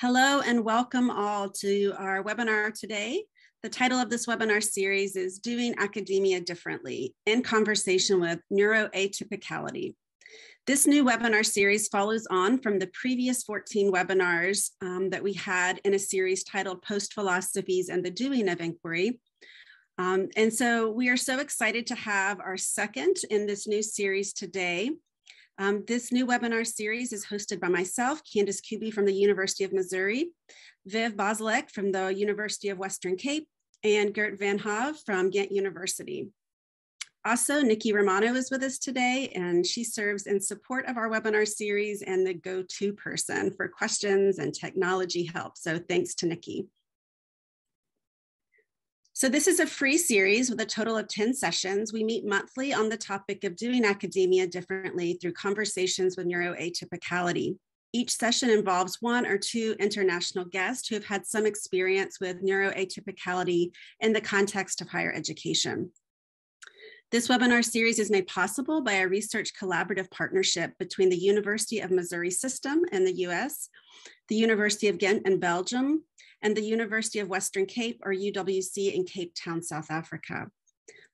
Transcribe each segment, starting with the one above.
Hello and welcome all to our webinar today. The title of this webinar series is Doing Academia Differently in Conversation with Neuroatypicality. This new webinar series follows on from the previous 14 webinars um, that we had in a series titled Post Philosophies and the Doing of Inquiry. Um, and so we are so excited to have our second in this new series today. Um, this new webinar series is hosted by myself, Candace Kuby from the University of Missouri, Viv Bozalek from the University of Western Cape, and Geert Van Hove from Ghent University. Also, Nikki Romano is with us today, and she serves in support of our webinar series and the go-to person for questions and technology help. So thanks to Nikki. So this is a free series with a total of 10 sessions. We meet monthly on the topic of doing academia differently through conversations with neuroatypicality. Each session involves one or two international guests who have had some experience with neuroatypicality in the context of higher education. This webinar series is made possible by a research collaborative partnership between the University of Missouri System in the US, the University of Ghent in Belgium, and the University of Western Cape, or UWC, in Cape Town, South Africa.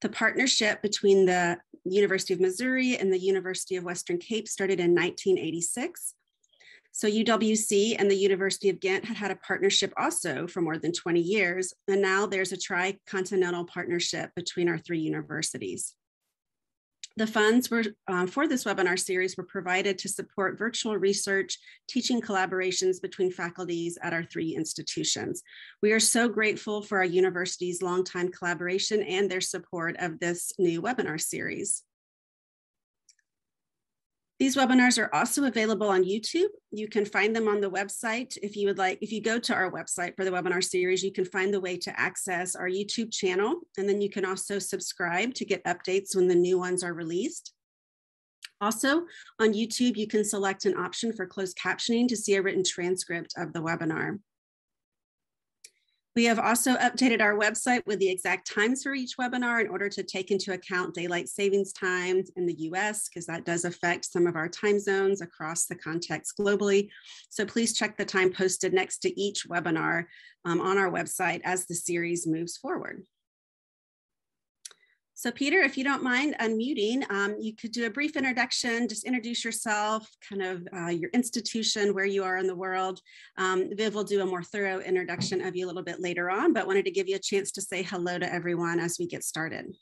The partnership between the University of Missouri and the University of Western Cape started in 1986. So UWC and the University of Ghent had had a partnership also for more than 20 years, and now there's a tri-continental partnership between our three universities. The funds were, uh, for this webinar series were provided to support virtual research, teaching collaborations between faculties at our three institutions. We are so grateful for our university's longtime collaboration and their support of this new webinar series. These webinars are also available on YouTube. You can find them on the website. If you would like, if you go to our website for the webinar series, you can find the way to access our YouTube channel. And then you can also subscribe to get updates when the new ones are released. Also on YouTube, you can select an option for closed captioning to see a written transcript of the webinar. We have also updated our website with the exact times for each webinar in order to take into account daylight savings times in the US, because that does affect some of our time zones across the context globally. So please check the time posted next to each webinar um, on our website as the series moves forward. So Peter, if you don't mind unmuting, um, you could do a brief introduction, just introduce yourself, kind of uh, your institution, where you are in the world. Um, Viv will do a more thorough introduction of you a little bit later on, but wanted to give you a chance to say hello to everyone as we get started.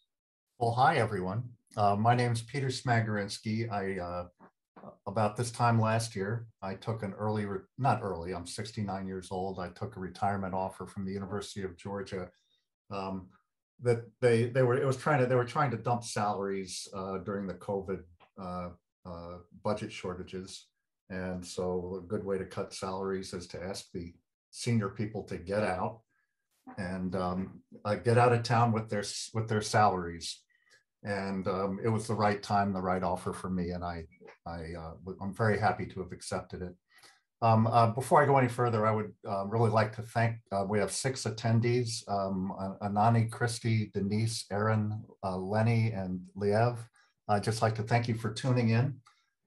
Well, hi, everyone. Uh, my name is Peter Smagorinsky. I, uh, about this time last year, I took an early, not early, I'm 69 years old. I took a retirement offer from the University of Georgia um, that they they were it was trying to they were trying to dump salaries uh, during the COVID uh, uh, budget shortages, and so a good way to cut salaries is to ask the senior people to get out and um, uh, get out of town with their with their salaries. And um, it was the right time, the right offer for me, and I I uh, I'm very happy to have accepted it. Um, uh, before I go any further, I would uh, really like to thank, uh, we have six attendees, um, Anani, Christy, Denise, Aaron, uh, Lenny, and Liev. I'd just like to thank you for tuning in.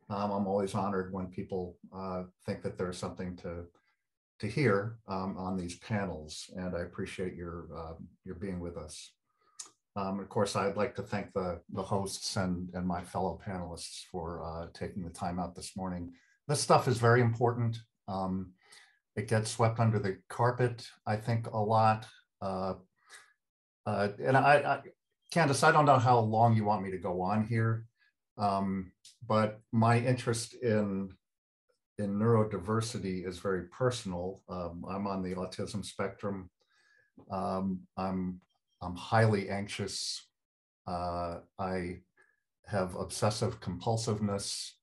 Um, I'm always honored when people uh, think that there's something to, to hear um, on these panels, and I appreciate your, um, your being with us. Um, of course, I'd like to thank the, the hosts and, and my fellow panelists for uh, taking the time out this morning this stuff is very important. Um, it gets swept under the carpet, I think, a lot. Uh, uh, and I, I, Candace, I don't know how long you want me to go on here, um, but my interest in in neurodiversity is very personal. Um, I'm on the autism spectrum. Um, I'm I'm highly anxious. Uh, I have obsessive compulsiveness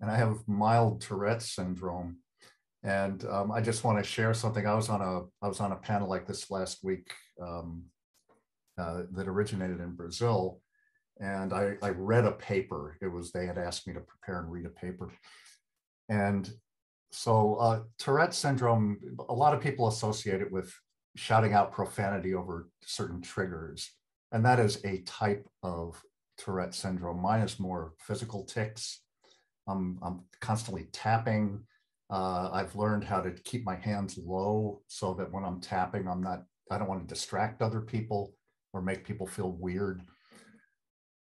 and I have mild Tourette's syndrome. And um, I just want to share something. I was on a I was on a panel like this last week um, uh, that originated in Brazil, and I, I read a paper. It was they had asked me to prepare and read a paper, and so uh, Tourette syndrome. A lot of people associate it with shouting out profanity over certain triggers, and that is a type of Tourette syndrome. Mine is more physical tics I'm, I'm constantly tapping. Uh, I've learned how to keep my hands low so that when I'm tapping, I'm not, I don't want to distract other people or make people feel weird.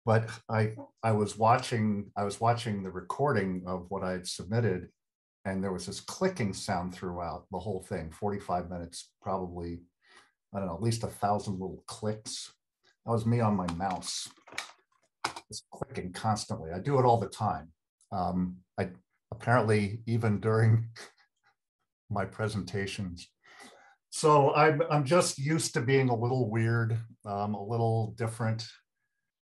But I, I was watching, I was watching the recording of what I had submitted and there was this clicking sound throughout the whole thing, 45 minutes, probably, I don't know, at least a thousand little clicks. That was me on my mouse, just clicking constantly. I do it all the time. Um, I apparently even during my presentations. So I'm, I'm just used to being a little weird, um, a little different.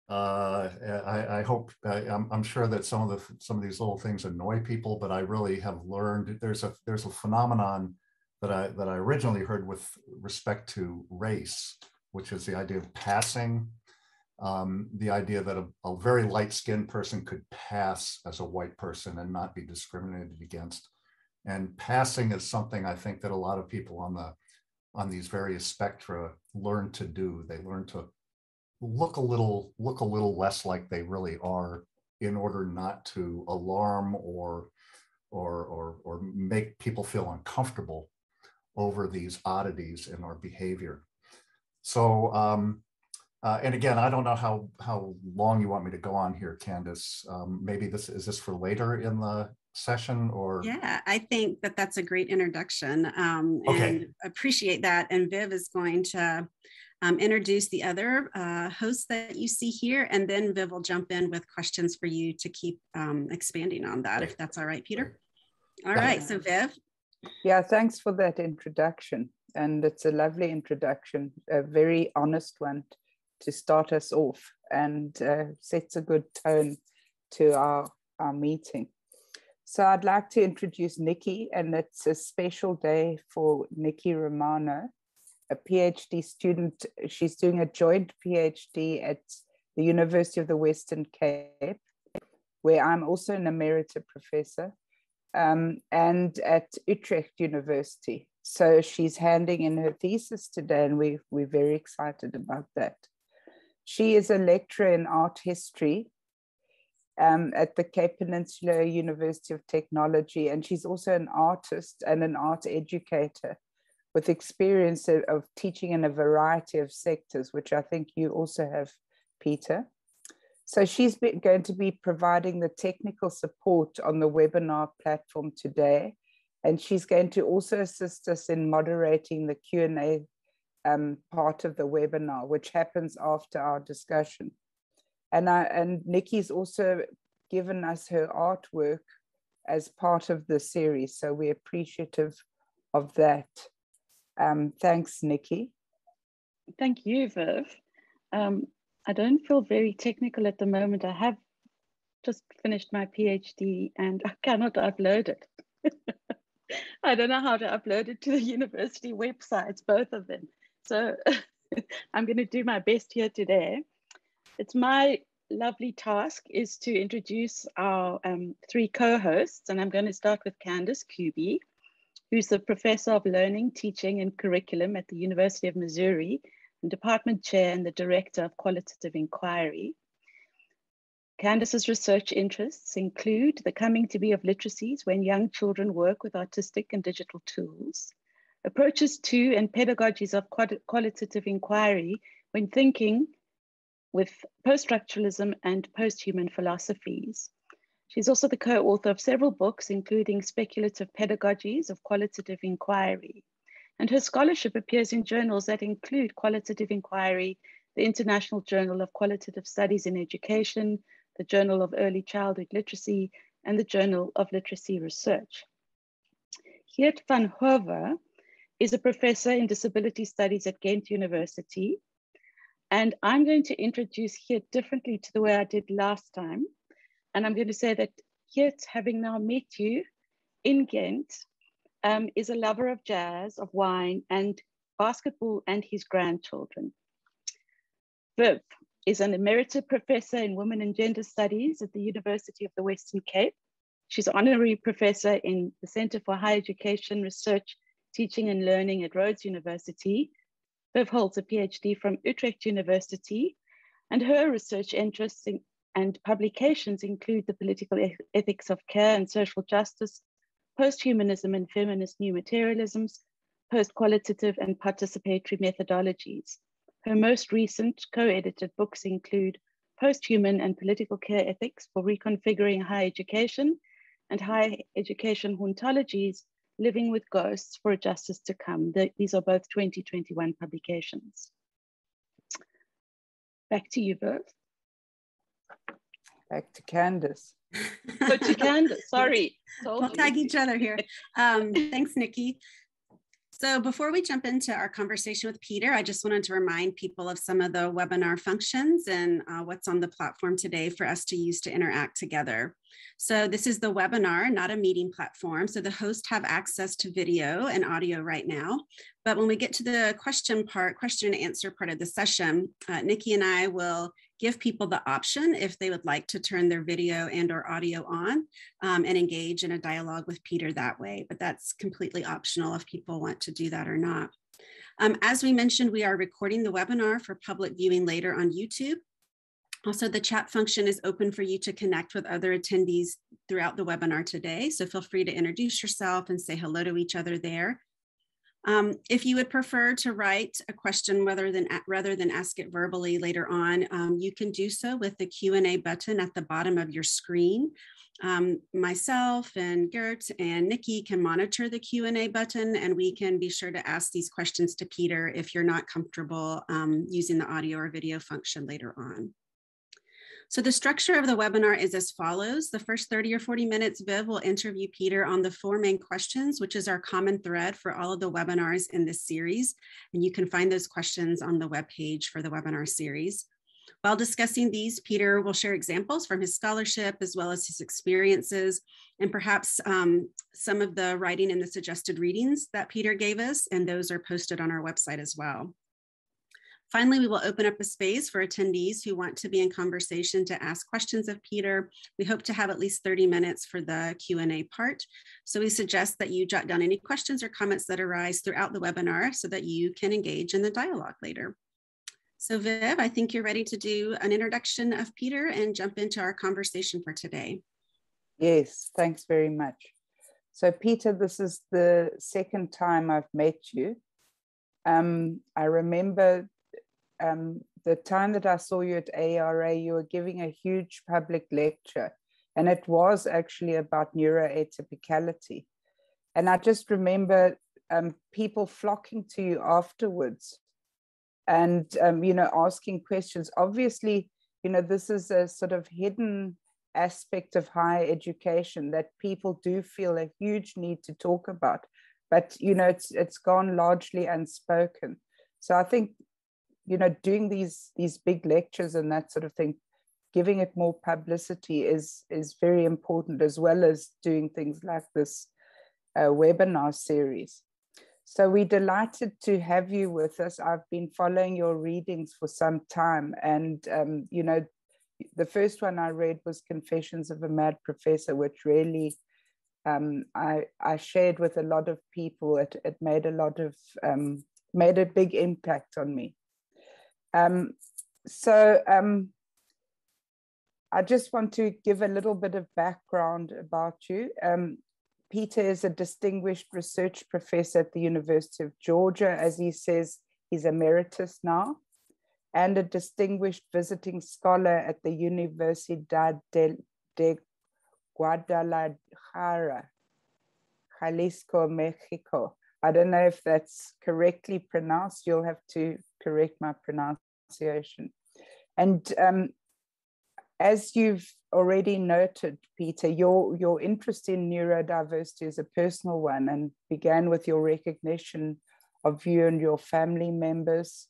Uh, I, I, hope I, am I'm sure that some of the some of these little things annoy people, but I really have learned there's a there's a phenomenon that I that I originally heard with respect to race, which is the idea of passing um, the idea that a, a very light skinned person could pass as a white person and not be discriminated against. And passing is something I think that a lot of people on the on these various spectra learn to do. They learn to look a little look a little less like they really are in order not to alarm or or or, or make people feel uncomfortable over these oddities in our behavior. So um, uh, and again, I don't know how how long you want me to go on here, Candace. Um, maybe this is this for later in the session or? Yeah i think that that's a great introduction um, okay. and appreciate that. And viv is going to um, introduce the other uh, hosts that you see here and then viv will jump in with questions for you to keep um, expanding on that if that's all right peter. All right so viv? Yeah thanks for that introduction and it's a lovely introduction a very honest one to start us off and uh, sets a good tone to our, our meeting. So I'd like to introduce Nikki, and it's a special day for Nikki Romano, a PhD student. She's doing a joint PhD at the University of the Western Cape, where I'm also an emerita professor, um, and at Utrecht University. So she's handing in her thesis today, and we, we're very excited about that. She is a lecturer in art history um, at the Cape Peninsula University of Technology, and she's also an artist and an art educator with experience of, teaching in a variety of sectors, which I think you also have, Peter. So she's going to be providing the technical support on the webinar platform today. And she's going to also assist us in moderating the Q&A um, part of the webinar, which happens after our discussion. And, I, and Nikki's also given us her artwork as part of the series, so we're appreciative of that. Um, thanks, Nikki. Thank you, Viv. Um, I don't feel very technical at the moment. I have just finished my PhD and I cannot upload it. I don't know how to upload it to the university websites, both of them. So I'm going to do my best here today. It's my lovely task is to introduce our um, three co-hosts, and I'm going to start with Candace Kuby, who's the Professor of Learning, Teaching and Curriculum at the University of Missouri and Department Chair and the Director of Qualitative Inquiry. Candace's research interests include the coming to be of literacies when young children work with artistic and digital tools, approaches to and pedagogies of qualitative inquiry when thinking with post-structuralism and post-human philosophies. She's also the co-author of several books, including Speculative Pedagogies of Qualitative Inquiry. And her scholarship appears in journals that include Qualitative Inquiry, the International Journal of Qualitative Studies in Education, the Journal of Early Childhood Literacy, and the Journal of Literacy Research. Geert van Hove is a professor in disability studies at Ghent University. And I'm going to introduce Geert differently to the way I did last time. And I'm going to say that Geert, having now met you in Ghent, um, is a lover of jazz, of wine, and basketball and his grandchildren. Viv is an emerita professor in women and gender studies at the University of the Western Cape. She's an honorary professor in the Center for Higher Education Research teaching and learning at Rhodes University. Viv holds a PhD from Utrecht University, and her research interests in, and publications include the political ethics of care and social justice, post-humanism and feminist new materialisms, post-qualitative and participatory methodologies. Her most recent co-edited books include Post-Human and Political Care Ethics for Reconfiguring Higher Education and Higher Education Hauntologies, Living with Ghosts for a Justice to Come. These are both 2021 publications. Back to you, Viv. Back to Candace. Go to Candace, sorry. We'll tag each other here. Um, thanks, Nikki. So before we jump into our conversation with Peter, I just wanted to remind people of some of the webinar functions and uh, what's on the platform today for us to use to interact together. So this is the webinar, not a meeting platform. So the hosts have access to video and audio right now. But when we get to the question part, question and answer part of the session, uh, Nikki and I will give people the option if they would like to turn their video and or audio on um, and engage in a dialogue with Peter that way. But that's completely optional if people want to do that or not. Um, as we mentioned, we are recording the webinar for public viewing later on YouTube. Also, the chat function is open for you to connect with other attendees throughout the webinar today. So feel free to introduce yourself and say hello to each other there. Um, if you would prefer to write a question rather than, rather than ask it verbally later on, um, you can do so with the Q&A button at the bottom of your screen. Um, myself and Geert and Nikki can monitor the Q&A button and we can be sure to ask these questions to Peter if you're not comfortable um, using the audio or video function later on. So the structure of the webinar is as follows. The first 30 or 40 minutes, Viv will interview Peter on the four main questions, which is our common thread for all of the webinars in this series. And you can find those questions on the webpage for the webinar series. While discussing these, Peter will share examples from his scholarship as well as his experiences and perhaps um, some of the writing and the suggested readings that Peter gave us, and those are posted on our website as well. Finally, we will open up a space for attendees who want to be in conversation to ask questions of Peter. We hope to have at least 30 minutes for the Q&A part. So we suggest that you jot down any questions or comments that arise throughout the webinar so that you can engage in the dialogue later. So Viv, I think you're ready to do an introduction of Peter and jump into our conversation for today. Yes, thanks very much. So Peter, this is the second time I've met you. Um, I remember um, the time that I saw you at AERA, you were giving a huge public lecture, and it was actually about neuroatypicality. And I just remember um, people flocking to you afterwards and, um, you know, asking questions. Obviously, you know, this is a sort of hidden aspect of higher education that people do feel a huge need to talk about. But, you know, it's, it's gone largely unspoken. So I think you know doing these these big lectures and that sort of thing giving it more publicity is is very important as well as doing things like this uh, webinar series. So we're delighted to have you with us. I've been following your readings for some time and um, you know the first one i read was confessions of a mad professor which really um, I, I shared with a lot of people. It, it made a lot of um, made a big impact on me um, so um, I just want to give a little bit of background about you. Um, Peter is a distinguished research professor at the University of Georgia. As he says, he's emeritus now, and a distinguished visiting scholar at the Universidad de, de Guadalajara, Jalisco, Mexico. I don't know if that's correctly pronounced. You'll have to correct my pronunciation. And um, as you've already noted, Peter, your, your interest in neurodiversity is a personal one and began with your recognition of you and your family members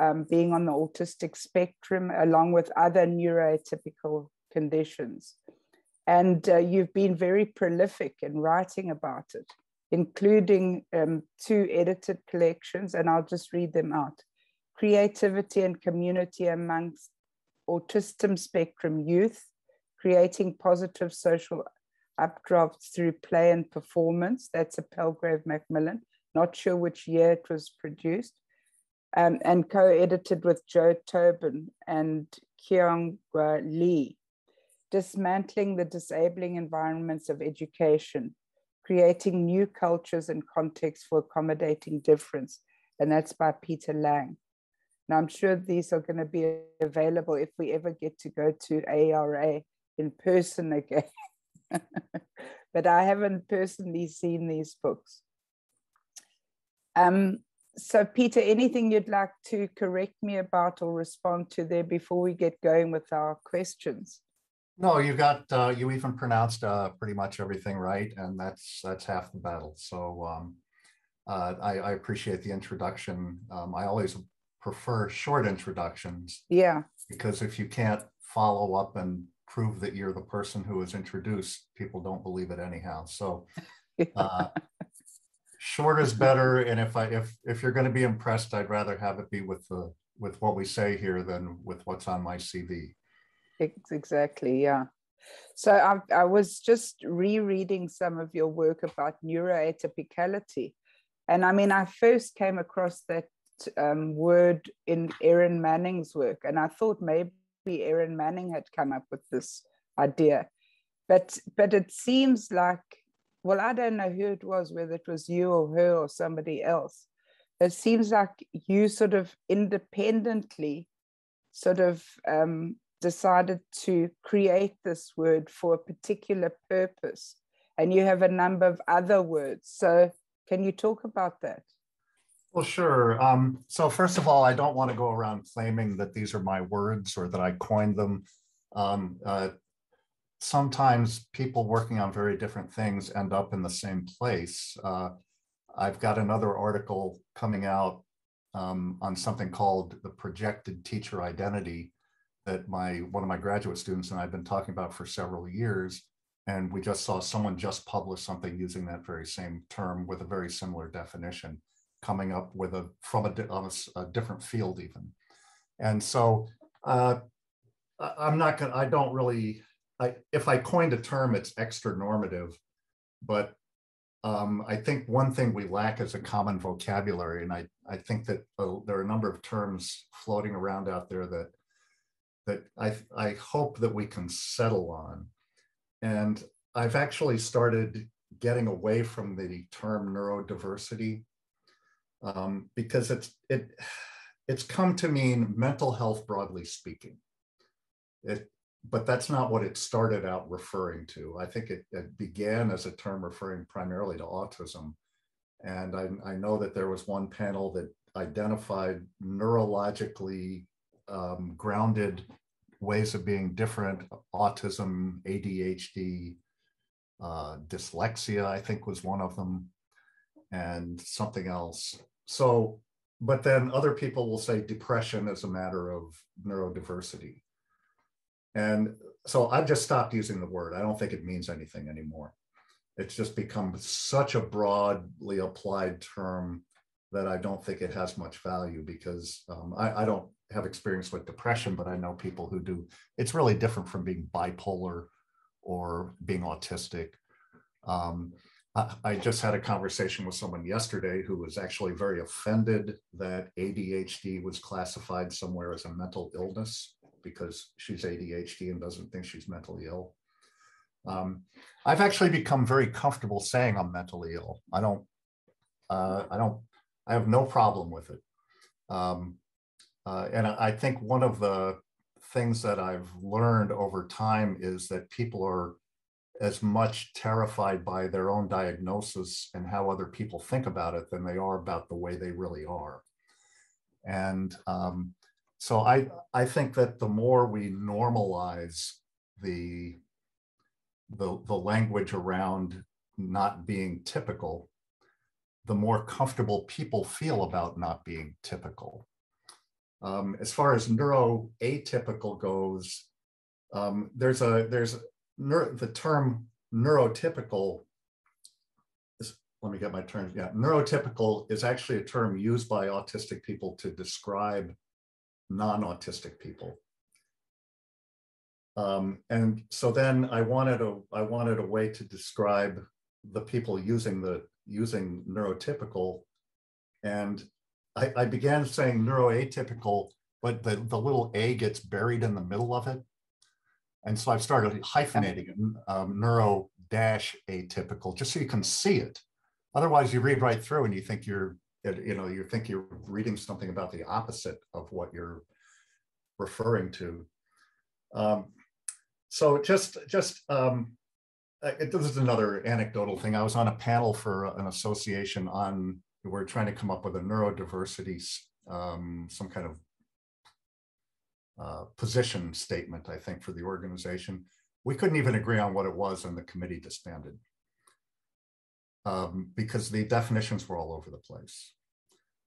um, being on the autistic spectrum, along with other neuroatypical conditions. And uh, you've been very prolific in writing about it, including um, two edited collections, and I'll just read them out creativity and community amongst autism spectrum youth, creating positive social updrafts through play and performance. That's a Palgrave Macmillan. Not sure which year it was produced. Um, and co-edited with Joe Tobin and Kyung-Hwa Lee. Dismantling the disabling environments of education, creating new cultures and contexts for accommodating difference. And that's by Peter Lang. Now, I'm sure these are going to be available if we ever get to go to AERA in person again. but I haven't personally seen these books. Um, so, Peter, anything you'd like to correct me about or respond to there before we get going with our questions? No, you got uh, you even pronounced uh, pretty much everything right, and that's that's half the battle. So um, uh, I, I, appreciate the introduction. Um, I always prefer short introductions. Yeah. Because if you can't follow up and prove that you're the person who was introduced, people don't believe it anyhow. So uh, short is better. And if I if if you're going to be impressed, I'd rather have it be with the with what we say here than with what's on my CV. Exactly. Yeah. So I, I was just rereading some of your work about neuroatypicality. And I mean, I first came across that um, word in Erin Manning's work. And I thought maybe Erin Manning had come up with this idea. But, but it seems like, well, I don't know who it was, whether it was you or her or somebody else. It seems like you sort of independently sort of um, decided to create this word for a particular purpose. And you have a number of other words. So, can you talk about that? Well, sure. Um, so first of all, I don't want to go around claiming that these are my words or that I coined them. Um, uh, sometimes people working on very different things end up in the same place. Uh, I've got another article coming out um, on something called the projected teacher identity that my one of my graduate students and I've been talking about for several years. And we just saw someone just publish something using that very same term with a very similar definition coming up with a from a, a, a different field even. And so uh, I'm not gonna, I don't really, I, if I coined a term, it's extra normative, but um, I think one thing we lack is a common vocabulary. And I, I think that uh, there are a number of terms floating around out there that, that I, I hope that we can settle on. And I've actually started getting away from the term neurodiversity um, because it's it it's come to mean mental health broadly speaking. It, but that's not what it started out referring to. I think it, it began as a term referring primarily to autism. And I, I, know that there was one panel that identified neurologically um, grounded ways of being different autism, ADHD, uh, dyslexia, I think was one of them, and something else so, but then other people will say depression is a matter of neurodiversity. And so I've just stopped using the word. I don't think it means anything anymore. It's just become such a broadly applied term that I don't think it has much value because um, I, I, don't have experience with depression, but I know people who do. It's really different from being bipolar or being autistic. Um, I just had a conversation with someone yesterday who was actually very offended that ADHD was classified somewhere as a mental illness because she's ADHD and doesn't think she's mentally ill. Um, I've actually become very comfortable saying I'm mentally ill. I don't, uh, I don't, I have no problem with it. Um, uh, and I think one of the things that I've learned over time is that people are as much terrified by their own diagnosis and how other people think about it than they are about the way they really are. And um, so I, I think that the more we normalize the, the, the language around not being typical, the more comfortable people feel about not being typical. Um, as far as neuroatypical goes, um, there's a there's neuro, the term neurotypical is, let me get my term, yeah, neurotypical is actually a term used by autistic people to describe non-autistic people. Um, and so then I wanted a, I wanted a way to describe the people using the, using neurotypical. And I, I began saying neuroatypical, but the, the little A gets buried in the middle of it. And so I've started hyphenating it, um, dash atypical, just so you can see it. Otherwise, you read right through and you think you're, you know, you think you're reading something about the opposite of what you're referring to. Um, so just, just, um, uh, this is another anecdotal thing. I was on a panel for an association on, we're trying to come up with a neurodiversity, um, some kind of uh, position statement, I think, for the organization. We couldn't even agree on what it was and the committee disbanded um, because the definitions were all over the place.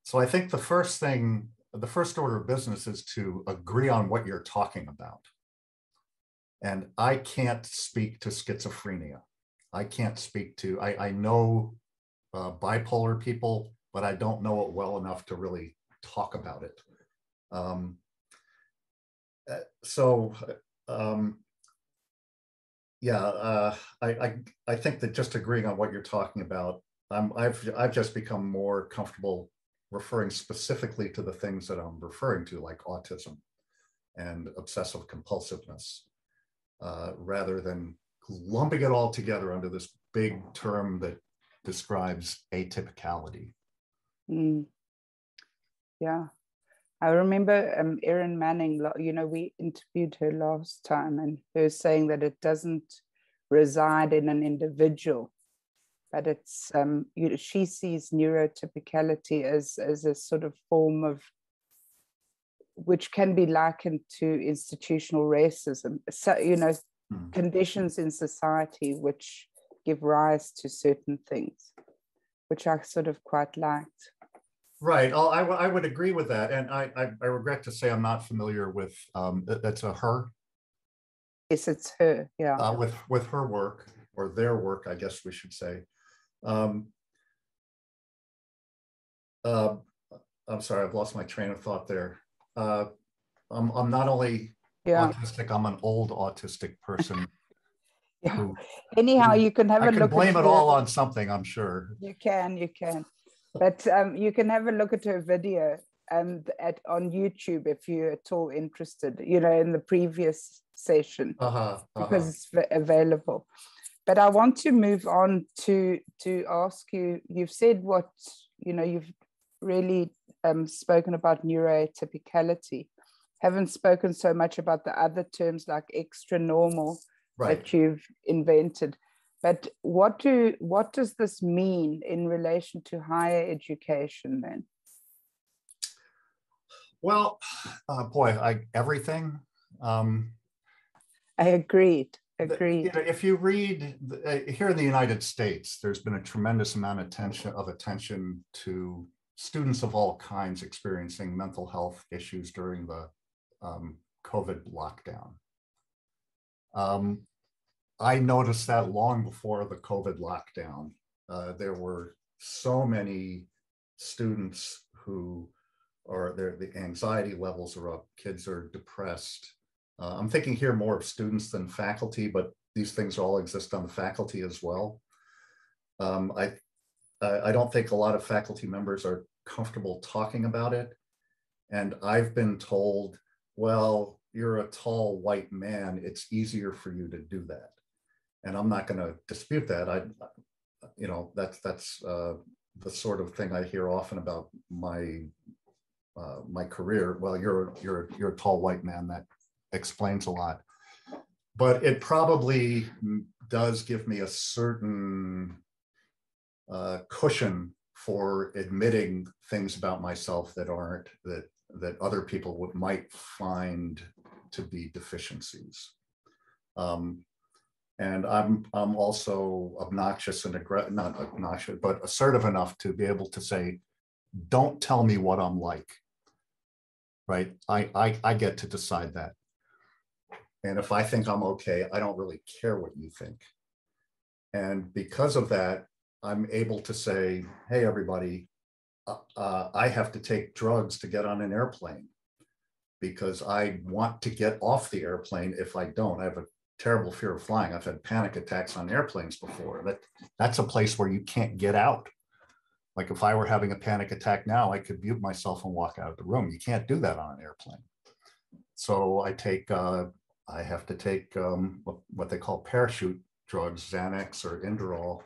So I think the first thing, the first order of business is to agree on what you're talking about. And I can't speak to schizophrenia. I can't speak to, I, I know uh, bipolar people, but I don't know it well enough to really talk about it. Um, so, um, yeah, uh, I, I, I think that just agreeing on what you're talking about, I'm, I've, I've just become more comfortable referring specifically to the things that I'm referring to, like autism and obsessive compulsiveness uh, rather than lumping it all together under this big term that describes atypicality. Mm. Yeah. I remember um, Erin Manning, you know, we interviewed her last time and her saying that it doesn't reside in an individual, but it's, um, you know, she sees neurotypicality as, as a sort of form of which can be likened to institutional racism. So, you know, mm. conditions in society which give rise to certain things, which I sort of quite liked. Right. Oh, I, I would agree with that. And I, I, I regret to say I'm not familiar with, um, that's a her. Yes, it's her. Yeah. Uh, with, with her work or their work, I guess we should say. Um, uh, I'm sorry, I've lost my train of thought there uh, I'm, I'm not only yeah. autistic, I'm an old autistic person. yeah. Who, Anyhow, you can have I a can look. Blame it all on something, I'm sure. You can, you can, but um, you can have a look at her video and at on YouTube if you're at all interested. You know, in the previous session uh-huh, uh-huh. because it's available. But I want to move on to to ask you. You've said what you know. You've really um, spoken about neuroatypicality, haven't spoken so much about the other terms like extra normal right. that you've invented. But what do what does this mean in relation to higher education then? Well, uh, boy, I, everything. Um, I agreed. Agreed. You know, if you read uh, here in the United States, there's been a tremendous amount of attention of attention to students of all kinds experiencing mental health issues during the um, COVID lockdown. Um, I noticed that long before the COVID lockdown. Uh, there were so many students who are there, the anxiety levels are up, kids are depressed. Uh, I'm thinking here more of students than faculty, but these things all exist on the faculty as well. Um, I, I don't think a lot of faculty members are comfortable talking about it. And I've been told, well, you're a tall white man, it's easier for you to do that. And I'm not going to dispute that. I, you know, that's that's uh, the sort of thing I hear often about my uh, my career. Well, you're you're you're a tall white man. That explains a lot. But it probably does give me a certain uh, cushion for admitting things about myself that aren't that that other people would, might find to be deficiencies. Um, and I'm I'm also obnoxious and aggressive, not obnoxious, but assertive enough to be able to say, "Don't tell me what I'm like." Right? I I, I get to decide that. And if I think I'm okay, I don't really care what you think. And because of that, I'm able to say, hey, everybody, uh, uh, I have to take drugs to get on an airplane because I want to get off the airplane if I don't. I have a terrible fear of flying. I've had panic attacks on airplanes before. That that's a place where you can't get out. Like if I were having a panic attack now, I could mute myself and walk out of the room. You can't do that on an airplane. So I take, uh, I have to take um, what, they call parachute drugs, Xanax or Inderal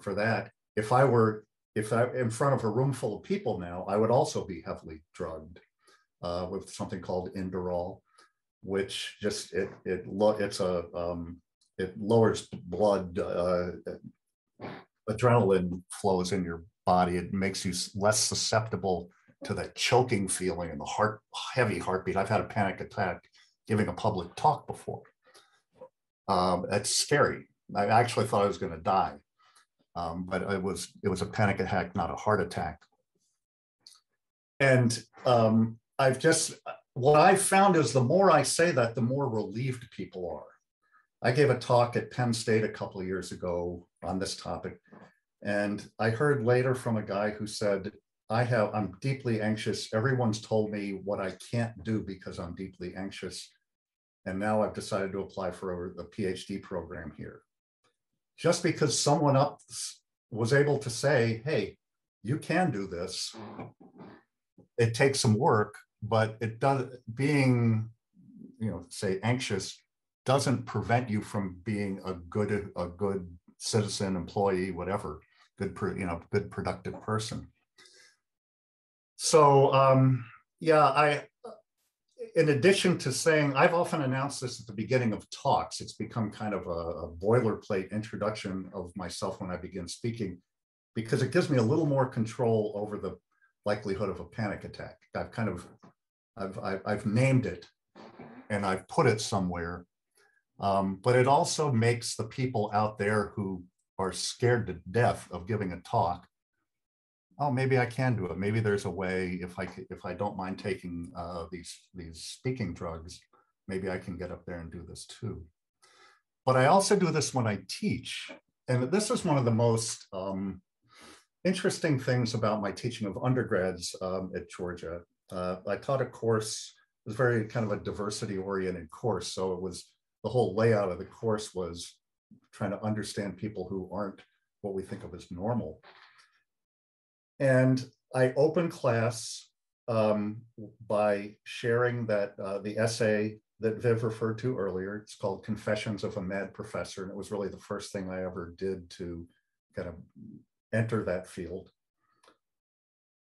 for that. If I were, if I in front of a room full of people now, I would also be heavily drugged uh, with something called Inderal, which just it it lo- it's a um, it lowers blood uh, adrenaline flows in your body. It makes you less susceptible to that choking feeling and the heart heavy heartbeat. I've had a panic attack giving a public talk before. Um, it's scary. I actually thought I was going to die, um, but it was it was a panic attack, not a heart attack. And um, I've just what I found is the more I say that, the more relieved people are. I gave a talk at Penn State a couple of years ago on this topic, and I heard later from a guy who said, I have, I'm deeply anxious. Everyone's told me what I can't do because I'm deeply anxious. And now I've decided to apply for a, PhD program here. Just because someone up was able to say, hey, you can do this. It takes some work, but it does being, you know, say anxious doesn't prevent you from being a good, a good citizen, employee, whatever, good, you know, good productive person. So um, yeah, I, in addition to saying, I've often announced this at the beginning of talks. It's become kind of a, a boilerplate introduction of myself when I begin speaking, because it gives me a little more control over the likelihood of a panic attack. I've kind of, I've, I've, I've named it and I've put it somewhere. Um, but it also makes the people out there who are scared to death of giving a talk oh, maybe I can do it. Maybe there's a way if I if I don't mind taking uh, these these speaking drugs, maybe I can get up there and do this too. But I also do this when I teach, and this is one of the most um, interesting things about my teaching of undergrads um, at Georgia. Uh, I taught a course. It was very kind of a diversity oriented course, so it was the whole layout of the course was trying to understand people who aren't what we think of as normal and I opened class um, by sharing that uh, the essay that Viv referred to earlier, it's called Confessions of a Mad Professor. And it was really the first thing I ever did to kind of enter that field.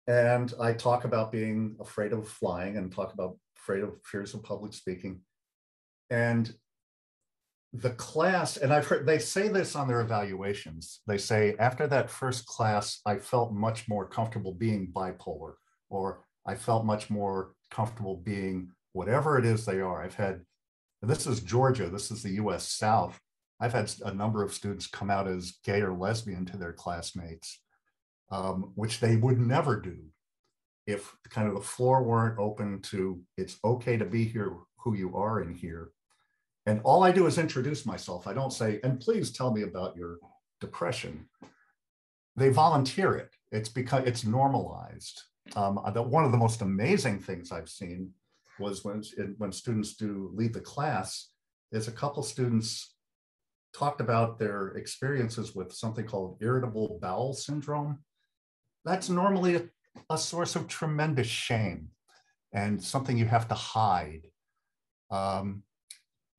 And I talk about being afraid of flying and talk about afraid of fears of public speaking. And the class, and I've heard they say this on their evaluations. They say, after that first class, I felt much more comfortable being bipolar, or I felt much more comfortable being whatever it is they are. I've had, this is Georgia, this is the US South. I've had a number of students come out as gay or lesbian to their classmates, um, which they would never do if kind of the floor weren't open to it's okay to be here, who you are in here and all I do is introduce myself. I don't say, and please tell me about your depression. They volunteer it. It's because it's normalized. Um, the, one of the most amazing things I've seen was when, when students do leave the class, is a couple students talked about their experiences with something called irritable bowel syndrome. That's normally a, a source of tremendous shame and something you have to hide. Um,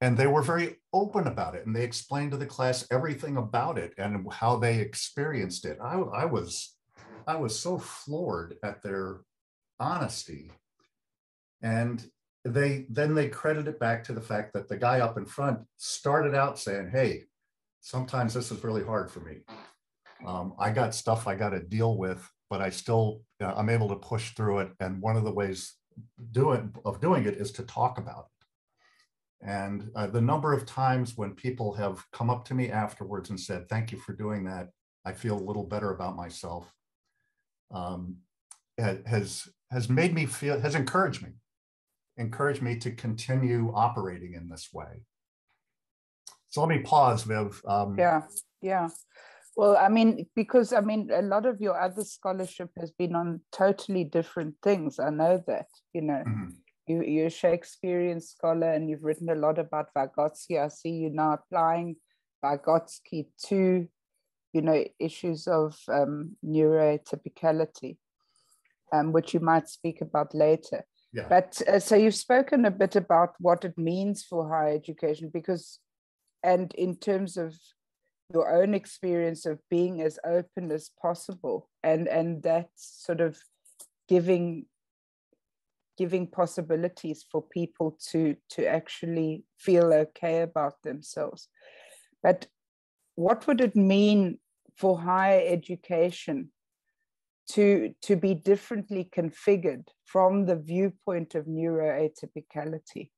and they were very open about it and they explained to the class everything about it and how they experienced it. I, I was i was so floored at their honesty. And they then they credit it back to the fact that the guy up in front started out saying hey sometimes this is really hard for me. Um, i got stuff i got to deal with but i still know, i'm able to push through it and one of the ways doing of doing it is to talk about it and uh, the number of times when people have come up to me afterwards and said, thank you for doing that. I feel a little better about myself. Um, has, has made me feel, has encouraged me, encouraged me to continue operating in this way. So let me pause, Viv. Um, yeah, yeah. Well, I mean, because I mean, a lot of your other scholarship has been on totally different things. I know that, you know. Mm-hmm you, you're a Shakespearean scholar and you've written a lot about Vygotsky. I see you now applying Vygotsky to, you know, issues of um, neurotypicality, um, which you might speak about later. Yeah. But uh, so you've spoken a bit about what it means for higher education because, and in terms of your own experience of being as open as possible and and that's sort of giving giving possibilities for people to to actually feel okay about themselves. But what would it mean for higher education to to be differently configured from the viewpoint of neuroatypicality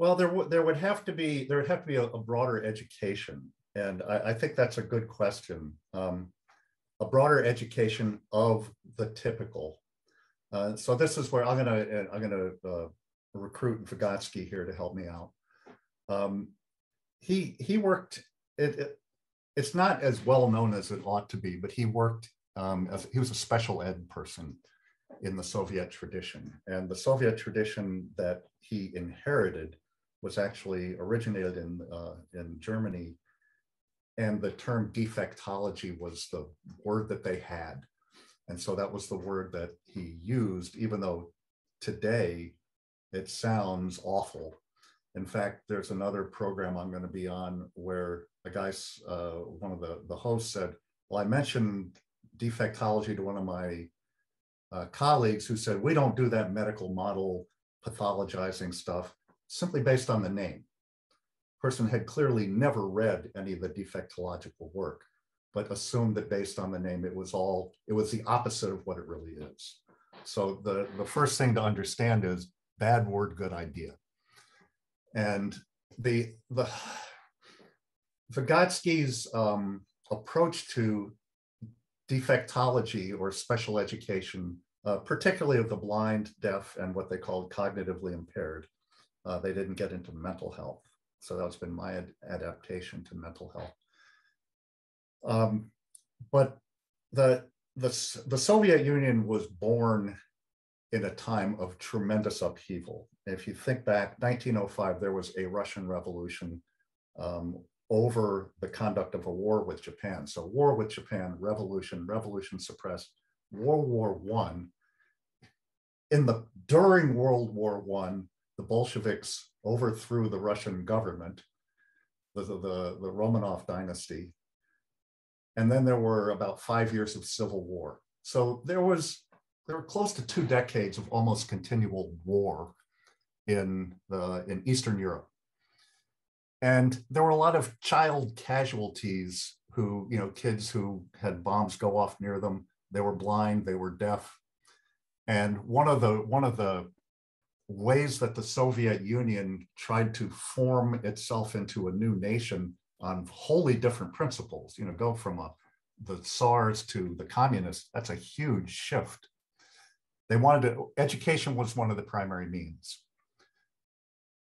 well, there would there would have to be there would have to be a, a broader education, and I, I, think that's a good question. Um, a broader education of the typical. Uh, so this is where I'm gonna I'm gonna uh, recruit Vygotsky here to help me out. Um, he he worked. It, it, it's not as well known as it ought to be, but he worked um, as he was a special ed person in the Soviet tradition, and the Soviet tradition that he inherited was actually originated in, uh, in Germany. And the term defectology was the word that they had. And so that was the word that he used, even though today it sounds awful. In fact, there's another program I'm going to be on where a guy, uh, one of the, the hosts said, Well, I mentioned defectology to one of my uh, colleagues who said, We don't do that medical model pathologizing stuff simply based on the name. Person had clearly never read any of the defectological work, but assumed that based on the name, it was all, it was the opposite of what it really is. So the, the first thing to understand is bad word, good idea. And the, the Vygotsky's um, approach to defectology or special education, uh, particularly of the blind, deaf, and what they called cognitively impaired, uh, they didn't get into mental health. So that's been my ad adaptation to mental health. Um, but the, the, the Soviet Union was born in a time of tremendous upheaval. If you think back, 1905, there was a Russian Revolution um, over the conduct of a war with Japan. So war with Japan, revolution, revolution suppressed, World War One. In the during World War One, the Bolsheviks overthrew the Russian government, the, the, the Romanov dynasty. And then there were about five years of civil war. So there was, there were close to two decades of almost continual war in, the, in Eastern Europe. And there were a lot of child casualties who, you know, kids who had bombs go off near them. They were blind, they were deaf. And one of the, one of the ways that the Soviet Union tried to form itself into a new nation on wholly different principles, you know, go from a, the Tsars to the communists, that's a huge shift. They wanted to, education was one of the primary means.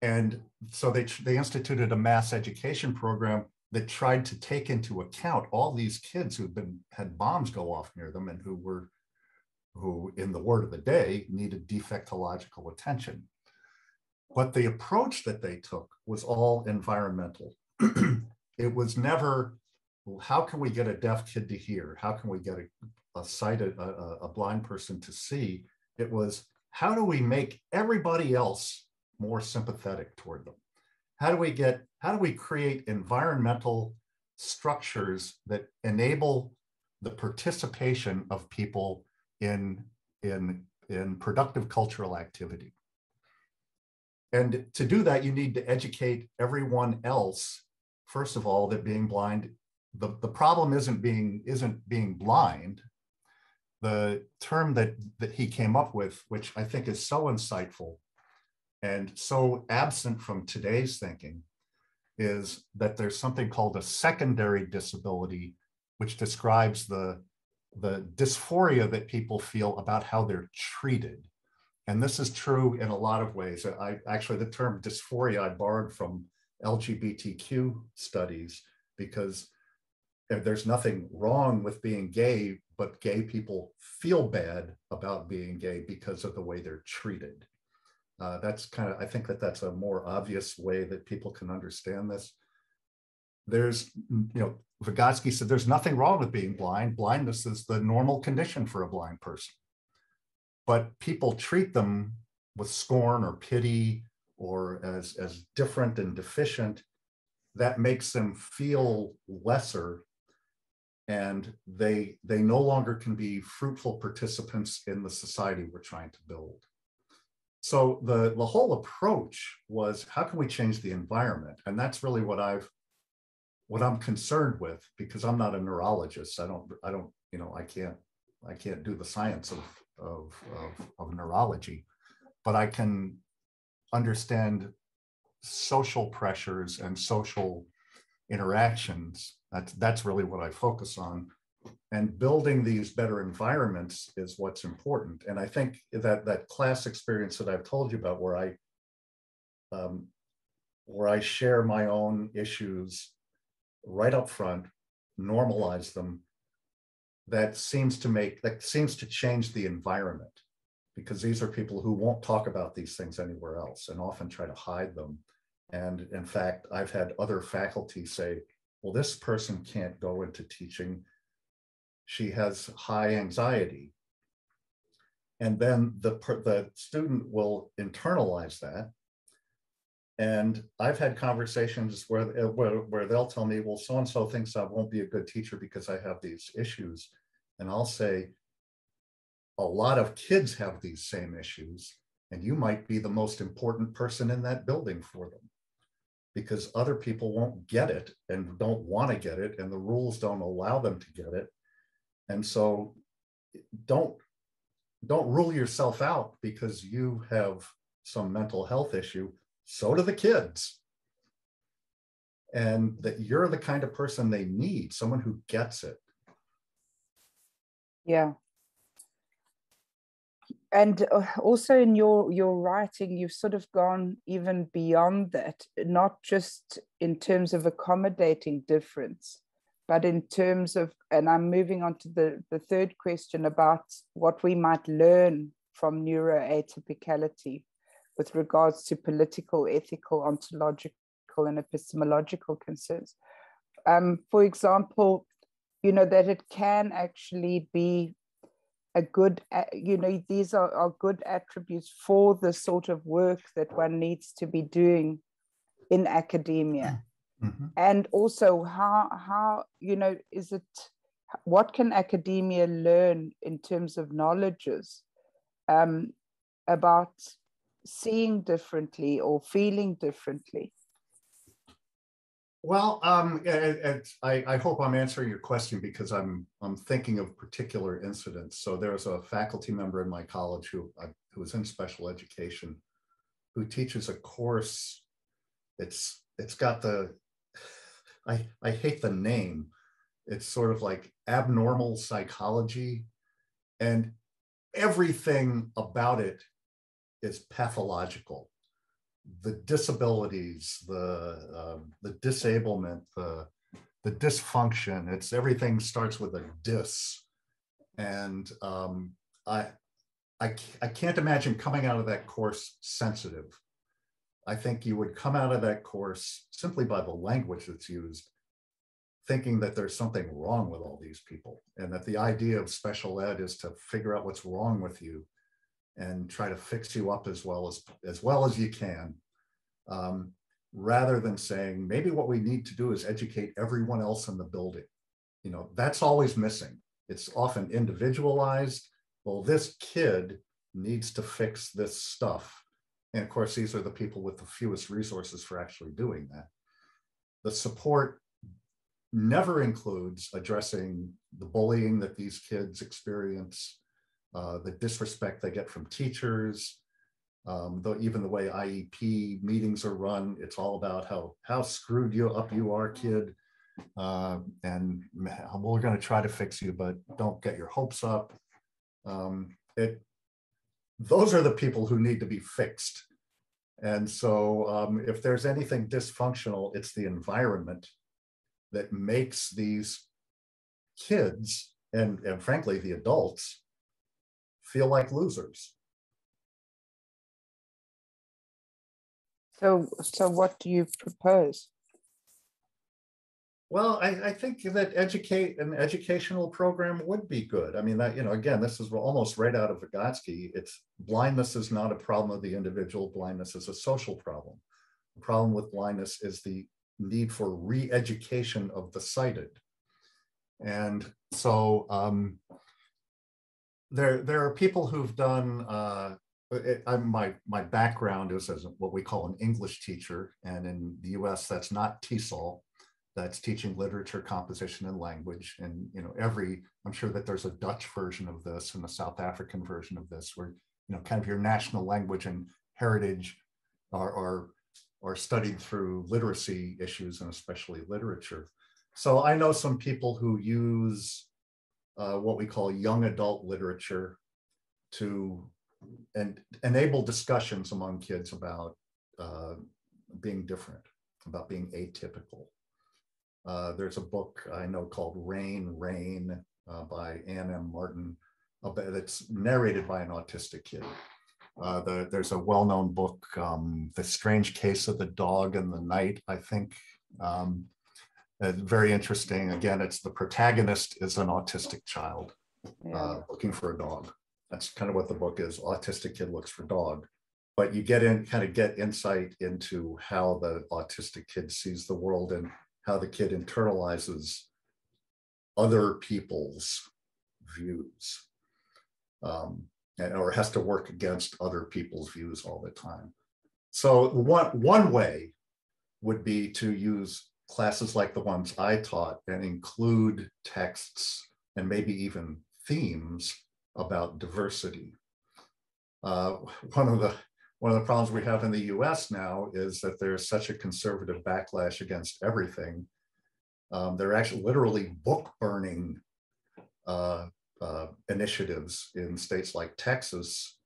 And so they, they instituted a mass education program that tried to take into account all these kids who'd been had bombs go off near them and who were who, in the word of the day, needed defectological attention. But the approach that they took was all environmental. it was never, well, how can we get a deaf kid to hear? How can we get a, a sighted, a, a blind person to see? It was, how do we make everybody else more sympathetic toward them? How do we get, how do we create environmental structures that enable the participation of people in, in, in productive cultural activity. And to do that, you need to educate everyone else, first of all, that being blind, the, the problem isn't being, isn't being blind. The term that, that he came up with, which I think is so insightful and so absent from today's thinking, is that there's something called a secondary disability, which describes the the dysphoria that people feel about how they're treated. And this is true in a lot of ways. I actually, the term dysphoria I borrowed from LGBTQ studies because there's nothing wrong with being gay, but gay people feel bad about being gay because of the way they're treated. Uh, that's kind of, I think that that's a more obvious way that people can understand this. There's, you know, Vygotsky said there's nothing wrong with being blind. Blindness is the normal condition for a blind person. But people treat them with scorn or pity or as, as different and deficient that makes them feel lesser and they they no longer can be fruitful participants in the society we're trying to build so the the whole approach was how can we change the environment and that's really what i've what i'm concerned with because i'm not a neurologist i don't i don't you know i can't i can't do the science of of of, of neurology but i can understand social pressures and social interactions. That's, that's really what I focus on. And building these better environments is what's important. And I think that that class experience that I've told you about where I um, where I share my own issues right up front, normalize them, that seems to make that seems to change the environment because these are people who won't talk about these things anywhere else and often try to hide them and in fact, I've had other faculty say, well, this person can't go into teaching. She has high anxiety. And then the, the student will internalize that. And I've had conversations where, uh, where, where they'll tell me, well, so-and-so thinks I won't be a good teacher because I have these issues. And I'll say, a lot of kids have these same issues, and you might be the most important person in that building for them because other people won't get it and don't want to get it and the rules don't allow them to get it and so don't don't rule yourself out because you have some mental health issue so do the kids. And that you're the kind of person they need someone who gets it. Yeah. And uh, also in your your writing you've sort of gone even beyond that not just in terms of accommodating difference but in terms of and i'm moving on to the the third question about what we might learn from neuroatypicality with regards to political ethical ontological and epistemological concerns um, for example you know that it can actually be a good, you know, these are, are good attributes for the sort of work that one needs to be doing in academia. Mm-hmm. And also how, how, you know, is it, what can academia learn in terms of knowledges um, about seeing differently or feeling differently? Well, um, I, I, hope I'm answering your question because I'm I'm thinking of particular incidents. So there was a faculty member in my college who uh, who was in special education, who teaches a course. It's it's got the, I I hate the name. It's sort of like abnormal psychology, and everything about it is pathological the disabilities, the uh, the disablement, the the dysfunction. It's everything starts with a dis, and um, I, I I can't imagine coming out of that course sensitive. I think you would come out of that course simply by the language that's used, thinking that there's something wrong with all these people, and that the idea of special ed is to figure out what's wrong with you and try to fix you up as well as as well as you can um, rather than saying maybe what we need to do is educate everyone else in the building. You know that's always missing. It's often individualized. Well this kid needs to fix this stuff. And of course these are the people with the fewest resources for actually doing that. The support never includes addressing the bullying that these kids experience uh, the disrespect they get from teachers, um, though even the way IEP meetings are run, it's all about how how screwed you up you are, kid, uh, and we're going to try to fix you, but don't get your hopes up. Um, it those are the people who need to be fixed. And so, um, if there's anything dysfunctional, it's the environment that makes these kids and, and frankly the adults feel like losers. So, so what do you propose? Well, I, I, think that educate an educational program would be good. I mean, that you know, again, this is almost right out of Vygotsky. It's blindness is not a problem of the individual. Blindness is a social problem. The problem with blindness is the need for re-education of the sighted. And so um, there, there are people who've done, uh, it, my, my background is as what we call an English teacher. And in the US, that's not TESOL, that's teaching literature, composition, and language. And you know, every, I'm sure that there's a Dutch version of this and a South African version of this, where you know, kind of your national language and heritage are, are, are studied through literacy issues and especially literature. So I know some people who use uh, what we call young adult literature to and enable discussions among kids about uh, being different, about being atypical. Uh, there's a book I know called Rain, Reign uh, by Ann M. Martin that's narrated by an autistic kid. Uh, the, there's a well-known book, um, The Strange Case of the Dog in the Night, I think. Um, very interesting. Again, it's the protagonist is an autistic child yeah. uh, looking for a dog. That's kind of what the book is. Autistic kid looks for dog. But you get in, kind of get insight into how the autistic kid sees the world and how the kid internalizes other people's views um, and, or has to work against other people's views all the time. So one, one way would be to use classes like the ones I taught and include texts and maybe even themes about diversity. Uh, one of the one of the problems we have in the US now is that there's such a conservative backlash against everything. Um, they're actually literally book burning uh, uh, initiatives in states like Texas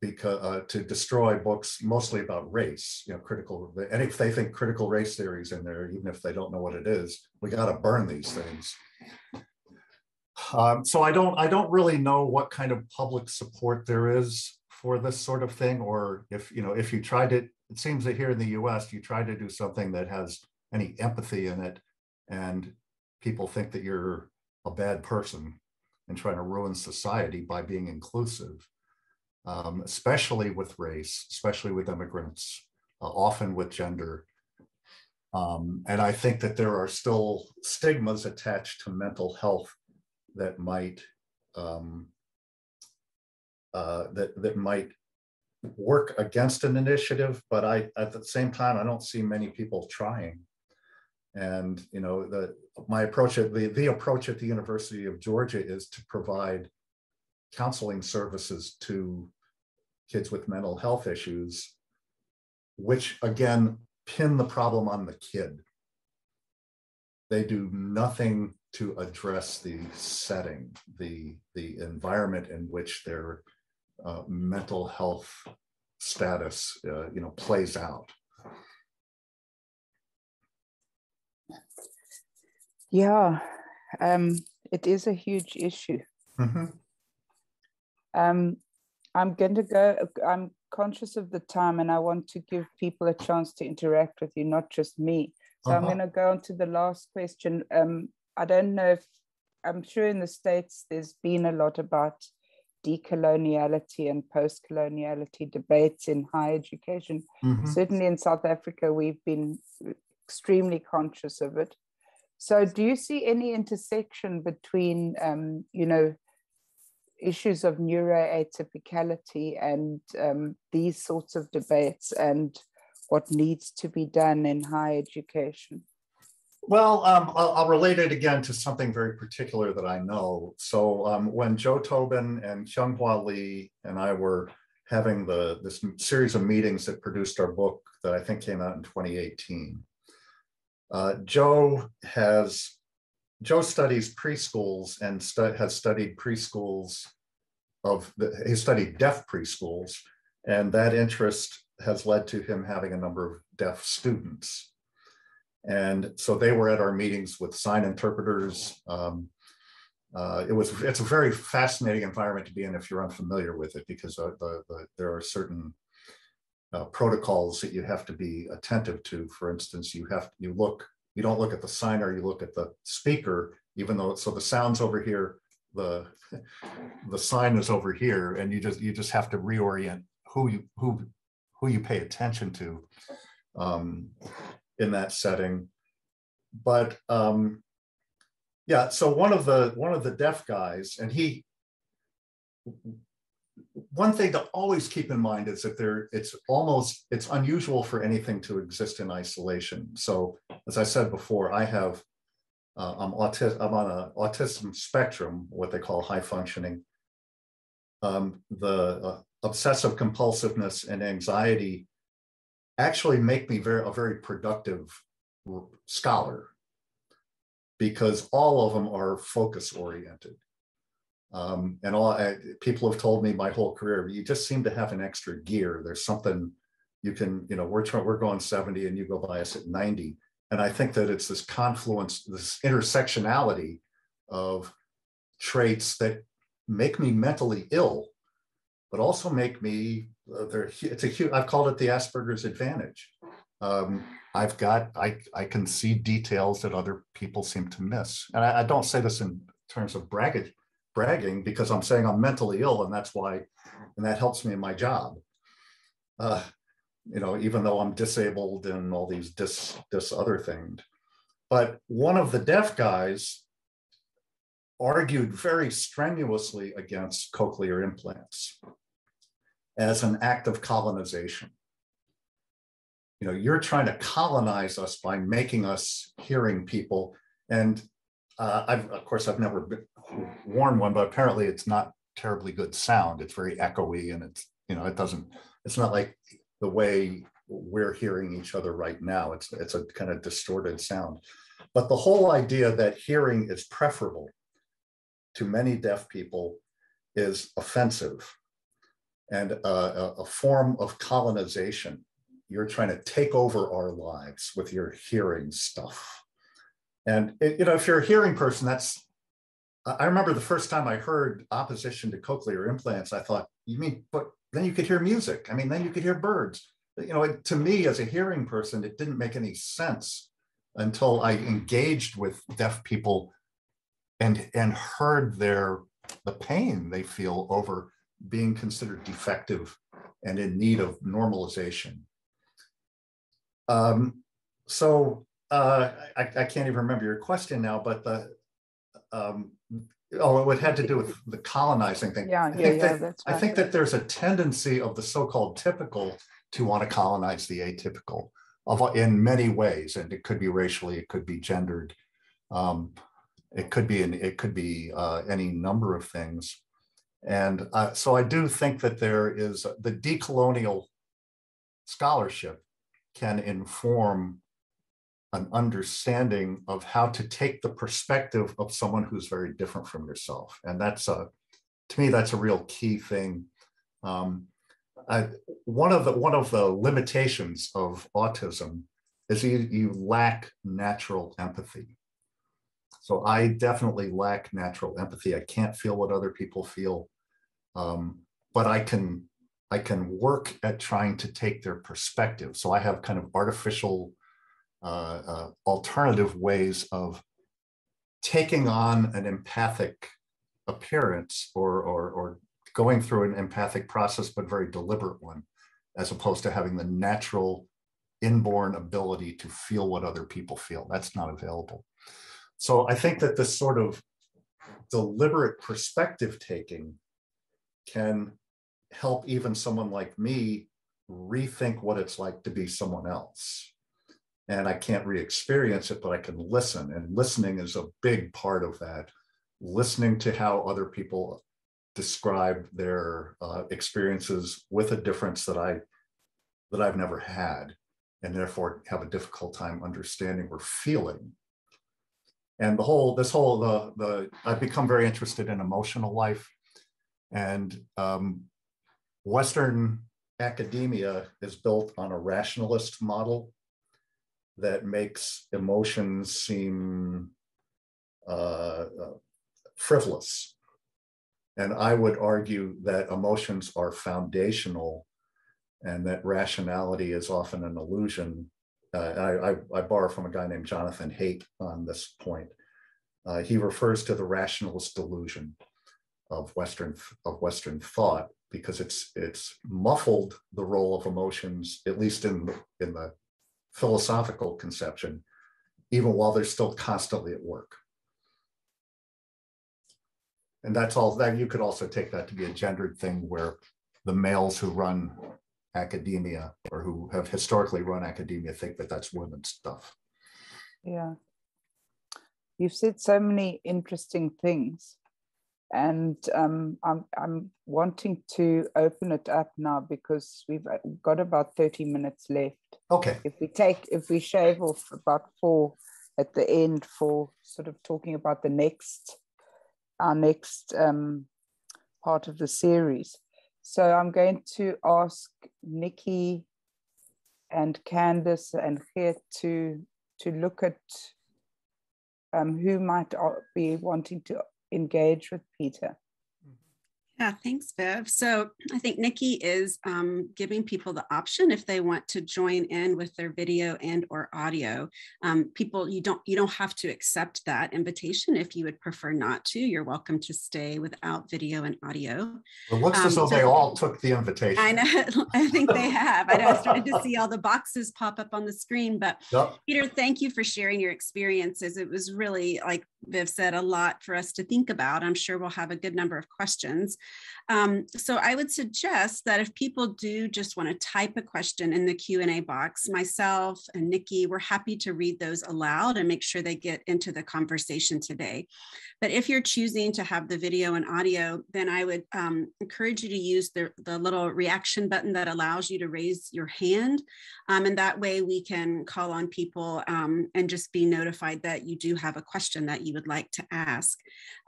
because uh, to destroy books mostly about race, you know, critical, and if they think critical race theory is in there, even if they don't know what it is, we got to burn these things. Um, so I don't, I don't really know what kind of public support there is for this sort of thing, or if you know, if you tried it, it seems that here in the U.S. you try to do something that has any empathy in it, and people think that you're a bad person and trying to ruin society by being inclusive um, especially with race, especially with immigrants, uh, often with gender. Um, and I think that there are still stigmas attached to mental health that might um, uh, that that might work against an initiative, but I at the same time I don't see many people trying. And you know the my approach at the the approach at the University of Georgia is to provide counseling services to kids with mental health issues, which again pin the problem on the kid. They do nothing to address the setting, the, the environment in which their uh, mental health status uh, you know, plays out. Yeah, um, it is a huge issue. Mm-hmm. Um, I'm going to go, I'm conscious of the time and I want to give people a chance to interact with you, not just me. So uh-huh. I'm going to go on to the last question. Um, I don't know if, I'm sure in the States there's been a lot about decoloniality and post coloniality debates in higher education. Mm-hmm. Certainly in South Africa, we've been extremely conscious of it. So, do you see any intersection between, um, you know, issues of neuroatypicality and um, these sorts of debates and what needs to be done in higher education? Well, um, I'll, I'll, relate it again to something very particular that I know. So um, when Joe Tobin and Kyunghwa Lee and I were having the this series of meetings that produced our book that I think came out in 2018, uh, Joe has Joe studies preschools and stu- has studied preschools of the, he studied deaf preschools, and that interest has led to him having a number of deaf students. And so they were at our meetings with sign interpreters. Um, uh, it was it's a very fascinating environment to be in if you're unfamiliar with it because the, the, there are certain uh, protocols that you have to be attentive to. For instance, you have you look you don't look at the signer, you look at the speaker, even though, so the sound's over here, the, the sign is over here, and you just, you just have to reorient who you, who, who you pay attention to. Um, in that setting. But um, yeah, so one of the one of the deaf guys, and he one thing to always keep in mind is that there it's almost it's unusual for anything to exist in isolation. So as I said before, I have uh, I'm I'm on an autism spectrum, what they call high functioning. Um, the uh, obsessive compulsiveness and anxiety actually make me very a very productive scholar because all of them are focus oriented. Um, and all I, people have told me my whole career, you just seem to have an extra gear. There's something you can, you know, we're trying, we're going 70 and you go by us at 90. And I think that it's this confluence, this intersectionality of traits that make me mentally ill, but also make me, uh, it's a huge, I've called it the Asperger's advantage. Um, I've got, I, I can see details that other people seem to miss. And I, I don't say this in terms of bragging, bragging because I'm saying I'm mentally ill and that's why, and that helps me in my job. Uh, you know, even though I'm disabled and all these dis, dis other things. But one of the deaf guys argued very strenuously against cochlear implants as an act of colonization. You know, you're trying to colonize us by making us hearing people. And uh, I've, of course, I've never been, worn one, but apparently it's not terribly good sound. It's very echoey and it's, you know, it doesn't, it's not like the way we're hearing each other right now. It's, it's a kind of distorted sound. But the whole idea that hearing is preferable to many deaf people is offensive and a, a form of colonization. You're trying to take over our lives with your hearing stuff. And it, you know, if you're a hearing person, that's I remember the first time I heard opposition to cochlear implants, I thought, you mean, but then you could hear music. I mean, then you could hear birds. You know, it, to me as a hearing person, it didn't make any sense until I engaged with deaf people and and heard their the pain they feel over being considered defective and in need of normalization. Um, so uh, I, I, can't even remember your question now, but the um, oh, it had to do with the colonizing thing. Yeah, yeah, yeah. That, that's right. I think that there's a tendency of the so-called typical to want to colonize the atypical of in many ways, and it could be racially, it could be gendered, um, it could be an, it could be uh, any number of things. And uh, so I do think that there is the decolonial scholarship can inform an understanding of how to take the perspective of someone who's very different from yourself. And that's a, to me, that's a real key thing. Um, I, one of the one of the limitations of autism is you, you lack natural empathy. So I definitely lack natural empathy. I can't feel what other people feel, um, but I can I can work at trying to take their perspective. So I have kind of artificial uh, uh, alternative ways of taking on an empathic appearance or, or, or going through an empathic process, but very deliberate one, as opposed to having the natural inborn ability to feel what other people feel. That's not available. So I think that this sort of deliberate perspective taking can help even someone like me rethink what it's like to be someone else and I can't re-experience it, but I can listen. And listening is a big part of that. Listening to how other people describe their uh, experiences with a difference that I that I've never had, and therefore have a difficult time understanding or feeling. And the whole this whole the the I've become very interested in emotional life, and um, Western academia is built on a rationalist model that makes emotions seem uh, frivolous. And I would argue that emotions are foundational and that rationality is often an illusion. Uh, I, I, I, borrow from a guy named Jonathan Haidt on this point. Uh, he refers to the rationalist delusion of Western of Western thought because it's it's muffled the role of emotions, at least in in the philosophical conception, even while they're still constantly at work. And that's all that you could also take that to be a gendered thing where the males who run academia or who have historically run academia think that that's women's stuff. Yeah. You've said so many interesting things. And um, I'm, I'm wanting to open it up now because we've uh, got about 30 minutes left. Okay. If we take, if we shave off about four at the end for sort of talking about the next, our next um, part of the series. So I'm going to ask Nikki and Candace and here to, to look at um, who might be wanting to engage with Peter. Yeah, thanks, Viv. So I think Nikki is um, giving people the option if they want to join in with their video and or audio. Um, people, you don't you don't have to accept that invitation if you would prefer not to. You're welcome to stay without video and audio. It looks as um, though so, they all took the invitation. I know. I think they have. I know. I started to see all the boxes pop up on the screen. But yep. Peter, thank you for sharing your experiences. It was really, like Viv said, a lot for us to think about. I'm sure we'll have a good number of questions. Um, so I would suggest that if people do just want to type a question in the Q&A box, myself and Nikki, we're happy to read those aloud and make sure they get into the conversation today. But if you're choosing to have the video and audio, then I would um, encourage you to use the, the little reaction button that allows you to raise your hand. Um, and that way we can call on people um, and just be notified that you do have a question that you would like to ask.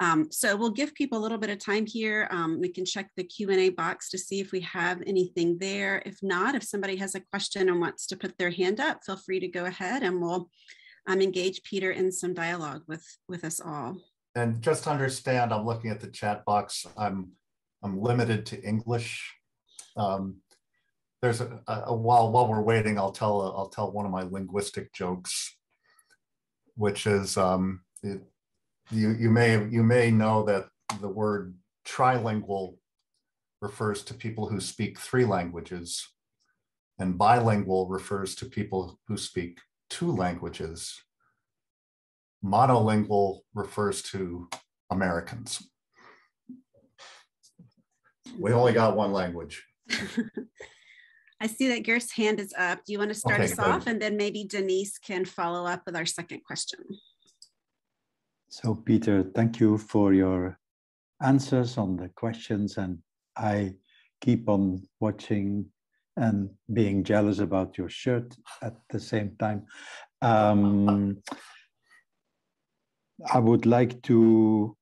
Um, so we'll give people a little bit of time here. Um, we can check the Q&A box to see if we have anything there. If not, if somebody has a question and wants to put their hand up, feel free to go ahead and we'll um, engage Peter in some dialogue with, with us all and just understand, I'm looking at the chat box. I'm I'm limited to English. Um, there's a, a, while while we're waiting, I'll tell a, I'll tell one of my linguistic jokes, which is um, it, you you may you may know that the word trilingual refers to people who speak three languages, and bilingual refers to people who speak two languages monolingual refers to Americans. We only got one language. I see that Geert's hand is up. Do you want to start okay, us off? And then maybe Denise can follow up with our second question. So Peter, thank you for your answers on the questions. And I keep on watching and being jealous about your shirt at the same time. Um, I would like to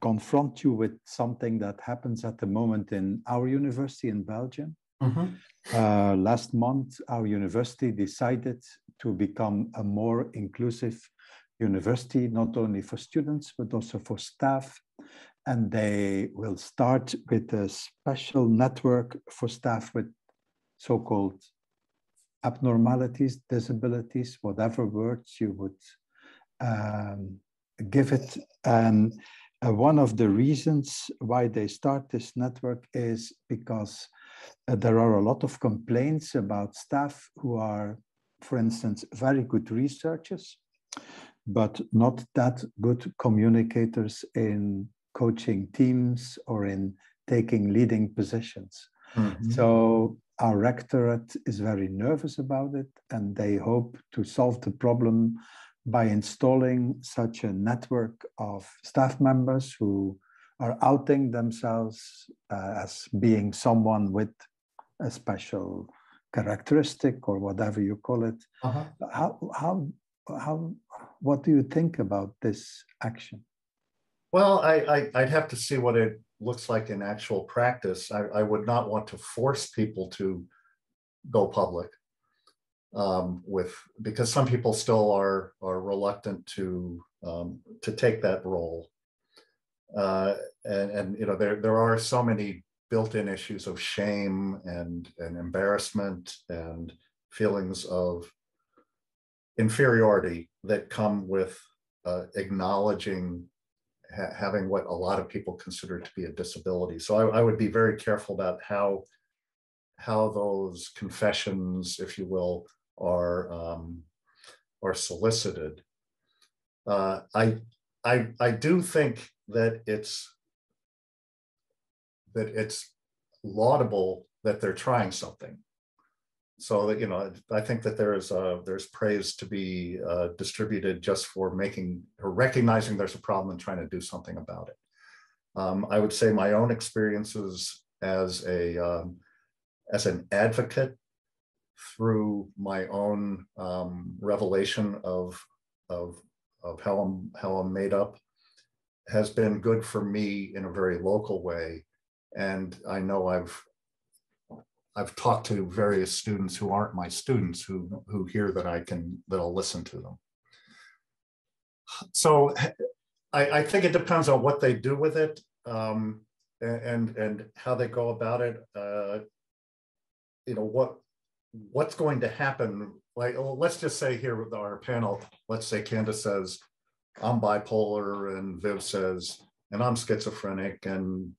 confront you with something that happens at the moment in our university in Belgium. Mm-hmm. Uh, last month, our university decided to become a more inclusive university, not only for students, but also for staff. And they will start with a special network for staff with so called abnormalities, disabilities, whatever words you would um, give it. And uh, one of the reasons why they start this network is because uh, there are a lot of complaints about staff who are, for instance, very good researchers, but not that good communicators in coaching teams or in taking leading positions. Mm-hmm. So our rectorate is very nervous about it and they hope to solve the problem by installing such a network of staff members who are outing themselves uh, as being someone with a special characteristic or whatever you call it. Uh-huh. How, how, how, what do you think about this action? Well, I, I, would have to see what it looks like in actual practice. I, I would not want to force people to go public um, with because some people still are are reluctant to um, to take that role, uh, and and you know there there are so many built-in issues of shame and and embarrassment and feelings of inferiority that come with uh, acknowledging ha- having what a lot of people consider to be a disability. So I, I would be very careful about how how those confessions, if you will, are um, are solicited. Uh, I I I do think that it's that it's laudable that they're trying something. So that you know, I think that there is uh, there's praise to be uh, distributed just for making or recognizing there's a problem and trying to do something about it. Um, I would say my own experiences as a um, as an advocate through my own um, revelation of of of how I'm how I'm made up has been good for me in a very local way, and I know I've I've talked to various students who aren't my students who who hear that I can that I'll listen to them. So I, I think it depends on what they do with it um, and and how they go about it. Uh, you know what what's going to happen. Like well, let's just say here with our panel, let's say Candace says, "I'm bipolar," and Viv says, "and I'm schizophrenic," and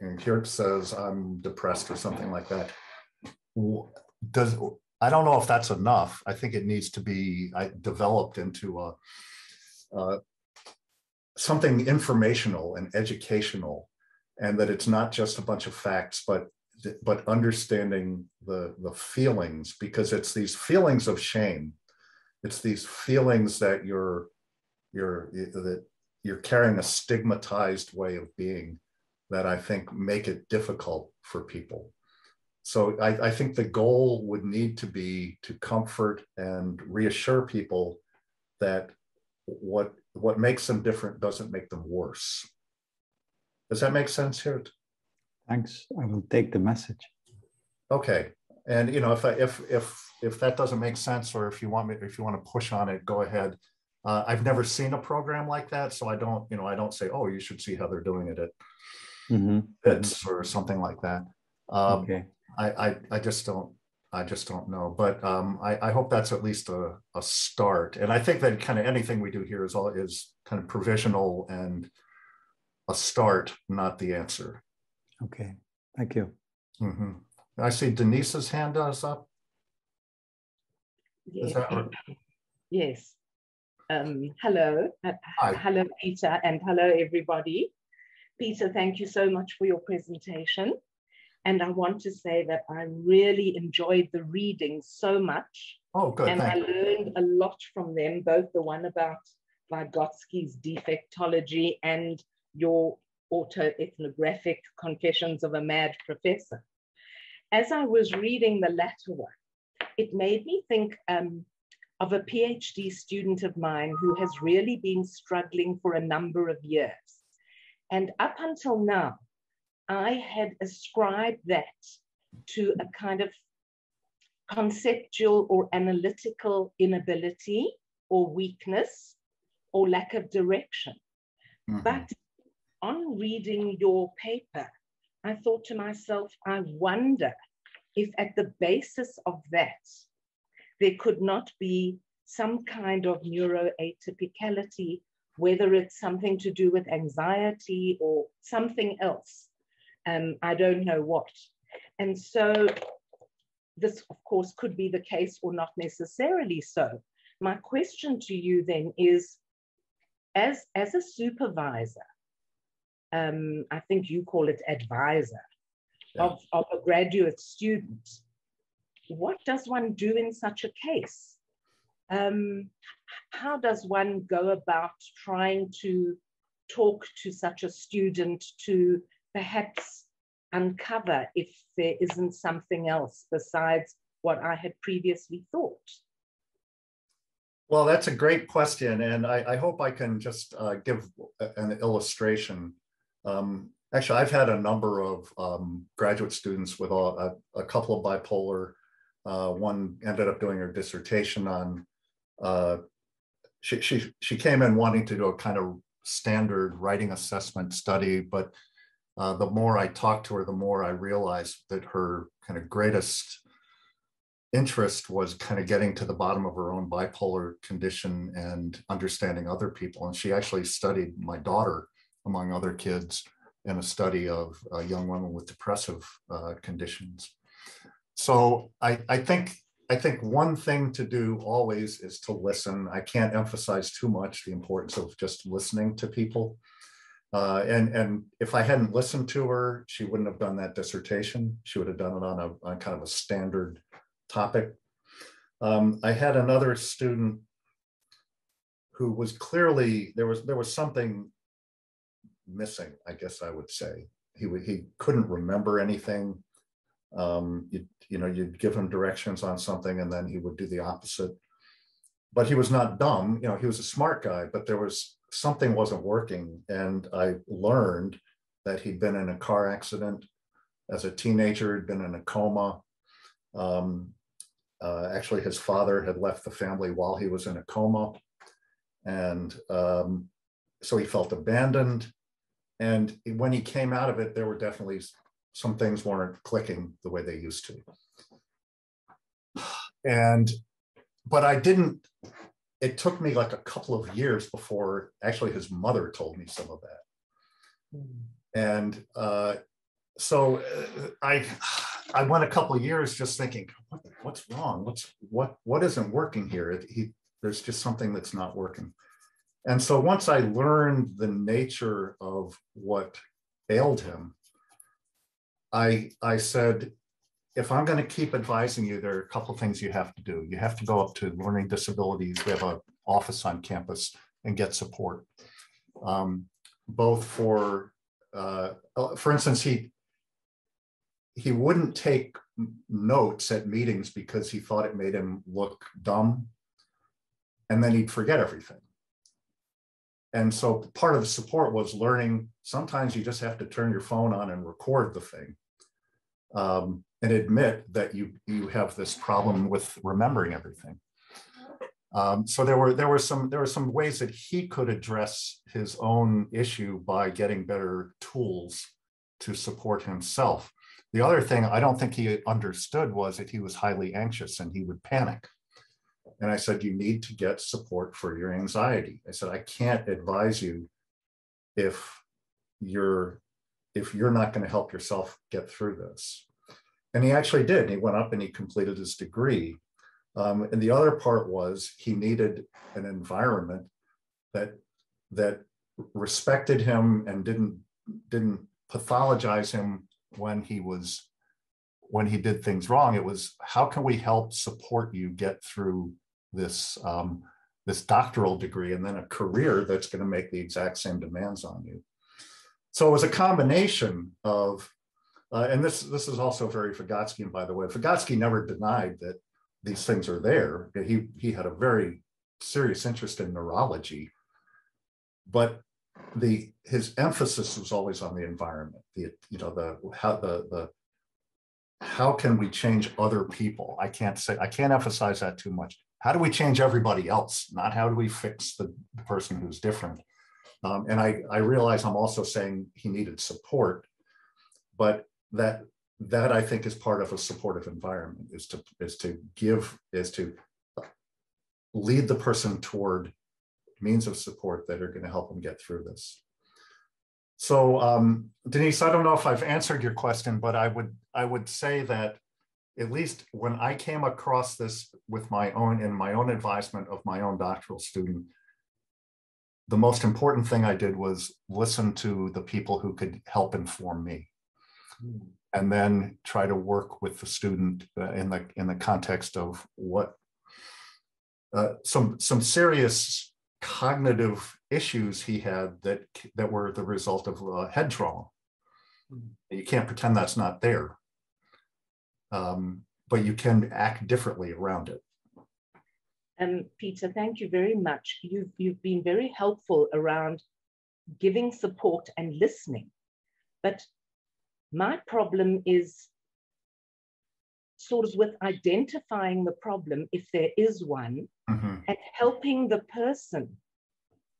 and Geert says, "I'm depressed" or something like that. Does I don't know if that's enough. I think it needs to be developed into a, a something informational and educational and that it's not just a bunch of facts but but understanding the the feelings because it's these feelings of shame it's these feelings that you're you're that you're carrying a stigmatized way of being that i think make it difficult for people so I, I think the goal would need to be to comfort and reassure people that what what makes them different doesn't make them worse. Does that make sense here? Thanks. I will take the message. Okay. And you know, if I, if if if that doesn't make sense, or if you want me, if you want to push on it, go ahead. Uh, I've never seen a program like that, so I don't, you know, I don't say, oh, you should see how they're doing it at mm-hmm. BITS or something like that. Um, okay. I, I I just don't I just don't know. But um, I, I, hope that's at least a, a start. And I think that kind of anything we do here is all is kind of provisional and a start, not the answer. Okay, thank you. Mm-hmm. I see Denise's hand is up. Yes. yes. Um, hello. Uh, Hi. Hello, Peter, and hello, everybody. Peter, thank you so much for your presentation. And I want to say that I really enjoyed the reading so much. Oh, good. And I learned a lot from them, both the one about Vygotsky's defectology and your autoethnographic confessions of a mad professor. As I was reading the latter one, it made me think um, of a PhD student of mine who has really been struggling for a number of years. And up until now, I had ascribed that to a kind of conceptual or analytical inability or weakness or lack of direction. Mm-hmm. But on reading your paper, I thought to myself, I wonder if at the basis of that, there could not be some kind of neuroatypicality, whether it's something to do with anxiety or something else um, I don't know what. And so this, of course, could be the case or not necessarily so. My question to you then is, as, as a supervisor, um, I think you call it advisor, yeah. of, of a graduate student, what does one do in such a case? Um, how does one go about trying to talk to such a student to perhaps uncover if there isn't something else besides what I had previously thought? Well, that's a great question. And I, I hope I can just uh, give an illustration. Um, actually, I've had a number of um, graduate students with a, a couple of bipolar. Uh, one ended up doing her dissertation on, uh, she, she, she came in wanting to do a kind of standard writing assessment study, but uh, the more I talked to her, the more I realized that her kind of greatest interest was kind of getting to the bottom of her own bipolar condition and understanding other people. And she actually studied my daughter, among other kids, in a study of young women with depressive uh, conditions. So I, I think I think one thing to do always is to listen. I can't emphasize too much the importance of just listening to people. Uh, and and if I hadn't listened to her, she wouldn't have done that dissertation. She would have done it on a on kind of a standard topic. Um, I had another student who was clearly there was there was something missing. I guess I would say he he couldn't remember anything. Um, you you know you'd give him directions on something and then he would do the opposite. But he was not dumb. You know he was a smart guy, but there was something wasn't working. And I learned that he'd been in a car accident as a teenager, he'd been in a coma. Um, uh, actually, his father had left the family while he was in a coma. And um, so he felt abandoned. And when he came out of it, there were definitely some things weren't clicking the way they used to. And, but I didn't it took me like a couple of years before actually his mother told me some of that. Mm. And uh, so uh, I I went a couple of years just thinking, what, what's wrong? What's what what isn't working here? He, there's just something that's not working. And so once I learned the nature of what ailed him, I I said, if I'm going to keep advising you, there are a couple things you have to do. You have to go up to learning disabilities. We have an office on campus and get support, um, both for, uh, uh, for instance, he he wouldn't take notes at meetings because he thought it made him look dumb, and then he'd forget everything. And so part of the support was learning. Sometimes you just have to turn your phone on and record the thing. Um, and admit that you you have this problem with remembering everything. Um, so there were there were some there were some ways that he could address his own issue by getting better tools to support himself. The other thing I don't think he understood was that he was highly anxious and he would panic. And I said, you need to get support for your anxiety. I said, I can't advise you if you're if you're not going to help yourself get through this. And he actually did. He went up and he completed his degree. Um, and the other part was he needed an environment that that respected him and didn't didn't pathologize him when he was when he did things wrong. It was how can we help support you get through this um, this doctoral degree and then a career that's going to make the exact same demands on you. So it was a combination of uh, and this this is also very Vygotskian, by the way. Vygotsky never denied that these things are there. He he had a very serious interest in neurology, but the his emphasis was always on the environment. The you know the how the the how can we change other people? I can't say I can't emphasize that too much. How do we change everybody else? Not how do we fix the, the person who's different. Um, and I I realize I'm also saying he needed support, but that that I think is part of a supportive environment is to is to give is to lead the person toward means of support that are going to help them get through this. So um, Denise, I don't know if I've answered your question, but I would I would say that at least when I came across this with my own in my own advisement of my own doctoral student, the most important thing I did was listen to the people who could help inform me and then try to work with the student uh, in the in the context of what uh, some some serious cognitive issues he had that that were the result of uh, head trauma. Mm-hmm. You can't pretend that's not there, um, but you can act differently around it. Um, Peter, thank you very much. You've you've been very helpful around giving support and listening, but my problem is sort of with identifying the problem, if there is one, mm-hmm. and helping the person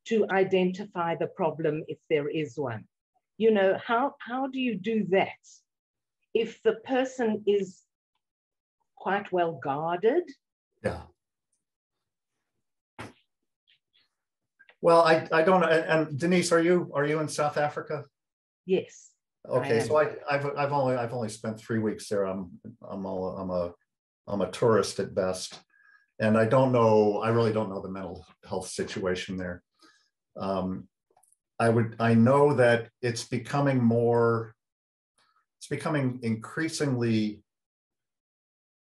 to identify the problem if there is one. You know, how, how do you do that? If the person is quite well guarded. Yeah. Well, I, I don't and Denise, are you are you in South Africa? Yes. Okay, so I, I've, I've only, I've only spent three weeks there. I'm, I'm all, I'm a, I'm a tourist at best. And I don't know, I really don't know the mental health situation there. Um, I would, I know that it's becoming more, it's becoming increasingly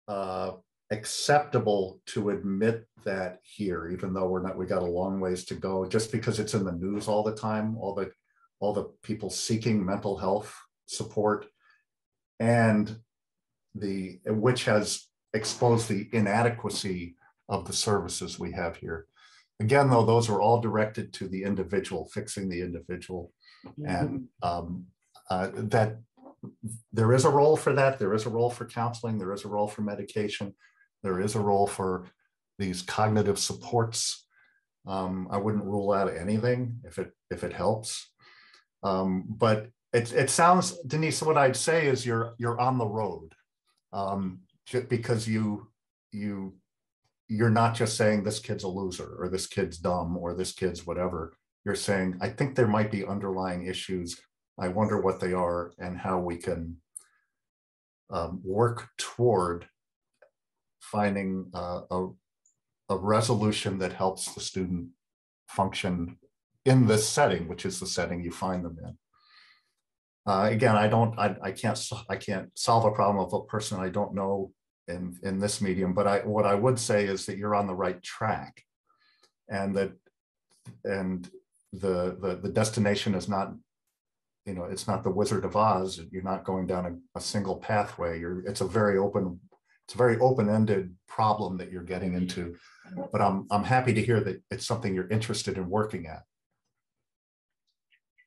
uh, acceptable to admit that here, even though we're not, we got a long ways to go, just because it's in the news all the time, all the, all the people seeking mental health support and the, which has exposed the inadequacy of the services we have here. Again, though, those are all directed to the individual, fixing the individual. And um, uh, that there is a role for that. There is a role for counseling. There is a role for medication. There is a role for these cognitive supports. Um, I wouldn't rule out anything if it if it helps. Um, but it, it sounds, Denise, what I'd say is you're you're on the road um, because you you you're not just saying this kid's a loser or this kid's dumb or this kid's whatever. You're saying I think there might be underlying issues. I wonder what they are and how we can um, work toward finding uh, a, a resolution that helps the student function in this setting, which is the setting you find them in. Uh, again, I don't, I, I can't, I can't solve a problem of a person I don't know in in this medium. But I, what I would say is that you're on the right track, and that, and the the the destination is not, you know, it's not the Wizard of Oz. You're not going down a, a single pathway. You're, it's a very open, it's a very open-ended problem that you're getting into. But I'm I'm happy to hear that it's something you're interested in working at.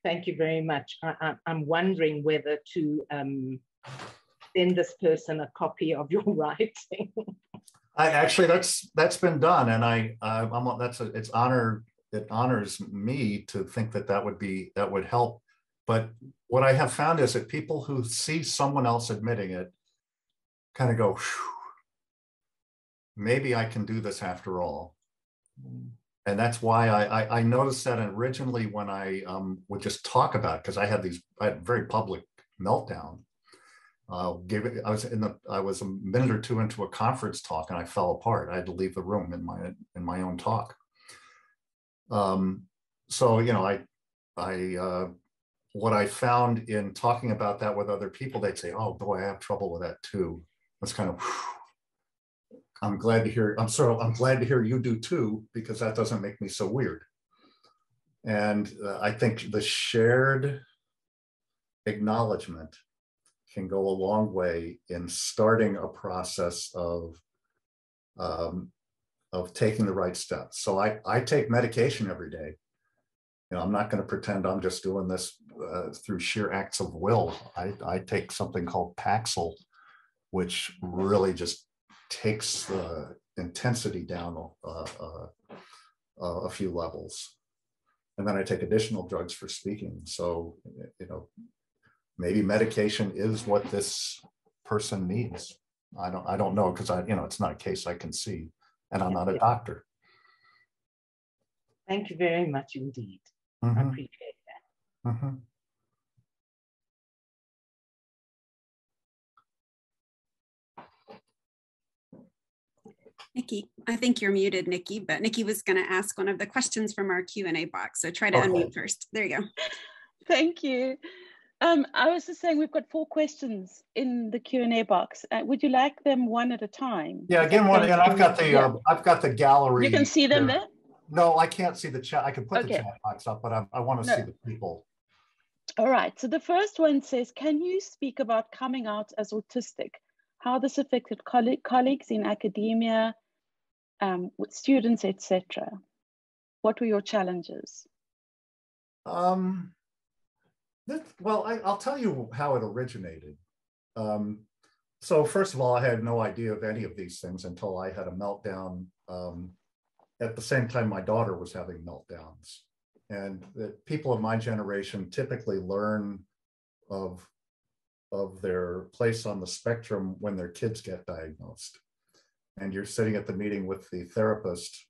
Thank you very much. I, am wondering whether to um, send this person a copy of your writing. I actually that's that's been done, and I I'm that's a, it's honor it honors me to think that that would be that would help. But what I have found is that people who see someone else admitting it kind of go, maybe I can do this after all and that's why I, I, I noticed that originally when I um, would just talk about because I had these I had very public meltdown. Uh, gave it, I was in the I was a minute or two into a conference talk and I fell apart. I had to leave the room in my in my own talk. Um, so you know I I uh, what I found in talking about that with other people, they'd say, "Oh boy, I have trouble with that too." That's kind of whew, I'm glad to hear, I'm sorry, I'm glad to hear you do too, because that doesn't make me so weird. And uh, I think the shared acknowledgement can go a long way in starting a process of um, of taking the right steps. So I, I take medication every day. You know, I'm not going to pretend I'm just doing this uh, through sheer acts of will. I, I take something called Paxil, which really just takes the intensity down uh, uh, uh, a few levels. And then I take additional drugs for speaking. So, you know, maybe medication is what this person needs. I don't, I don't know because I, you know, it's not a case I can see, and I'm not a doctor. Thank you very much indeed. Mm -hmm. I appreciate that. Mm -hmm. Nikki, I think you're muted, Nikki, but Nikki was going to ask one of the questions from our Q&A box. So try to okay. unmute first. There you go. Thank you. Um, I was just saying we've got four questions in the Q&A box. Uh, would you like them one at a time? Yeah, again, one, and I've got the, uh, I've got the gallery. You can see them here. there? No, I can't see the chat. I can put okay. the chat box up, but I, I want to no. see the people. All right. So the first one says, can you speak about coming out as autistic? How this affected coll colleagues in academia, um, with students, etc. What were your challenges? Um, that, well, I, will tell you how it originated. Um, so first of all, I had no idea of any of these things until I had a meltdown um, at the same time my daughter was having meltdowns. And that people of my generation typically learn of, of their place on the spectrum when their kids get diagnosed and you're sitting at the meeting with the therapist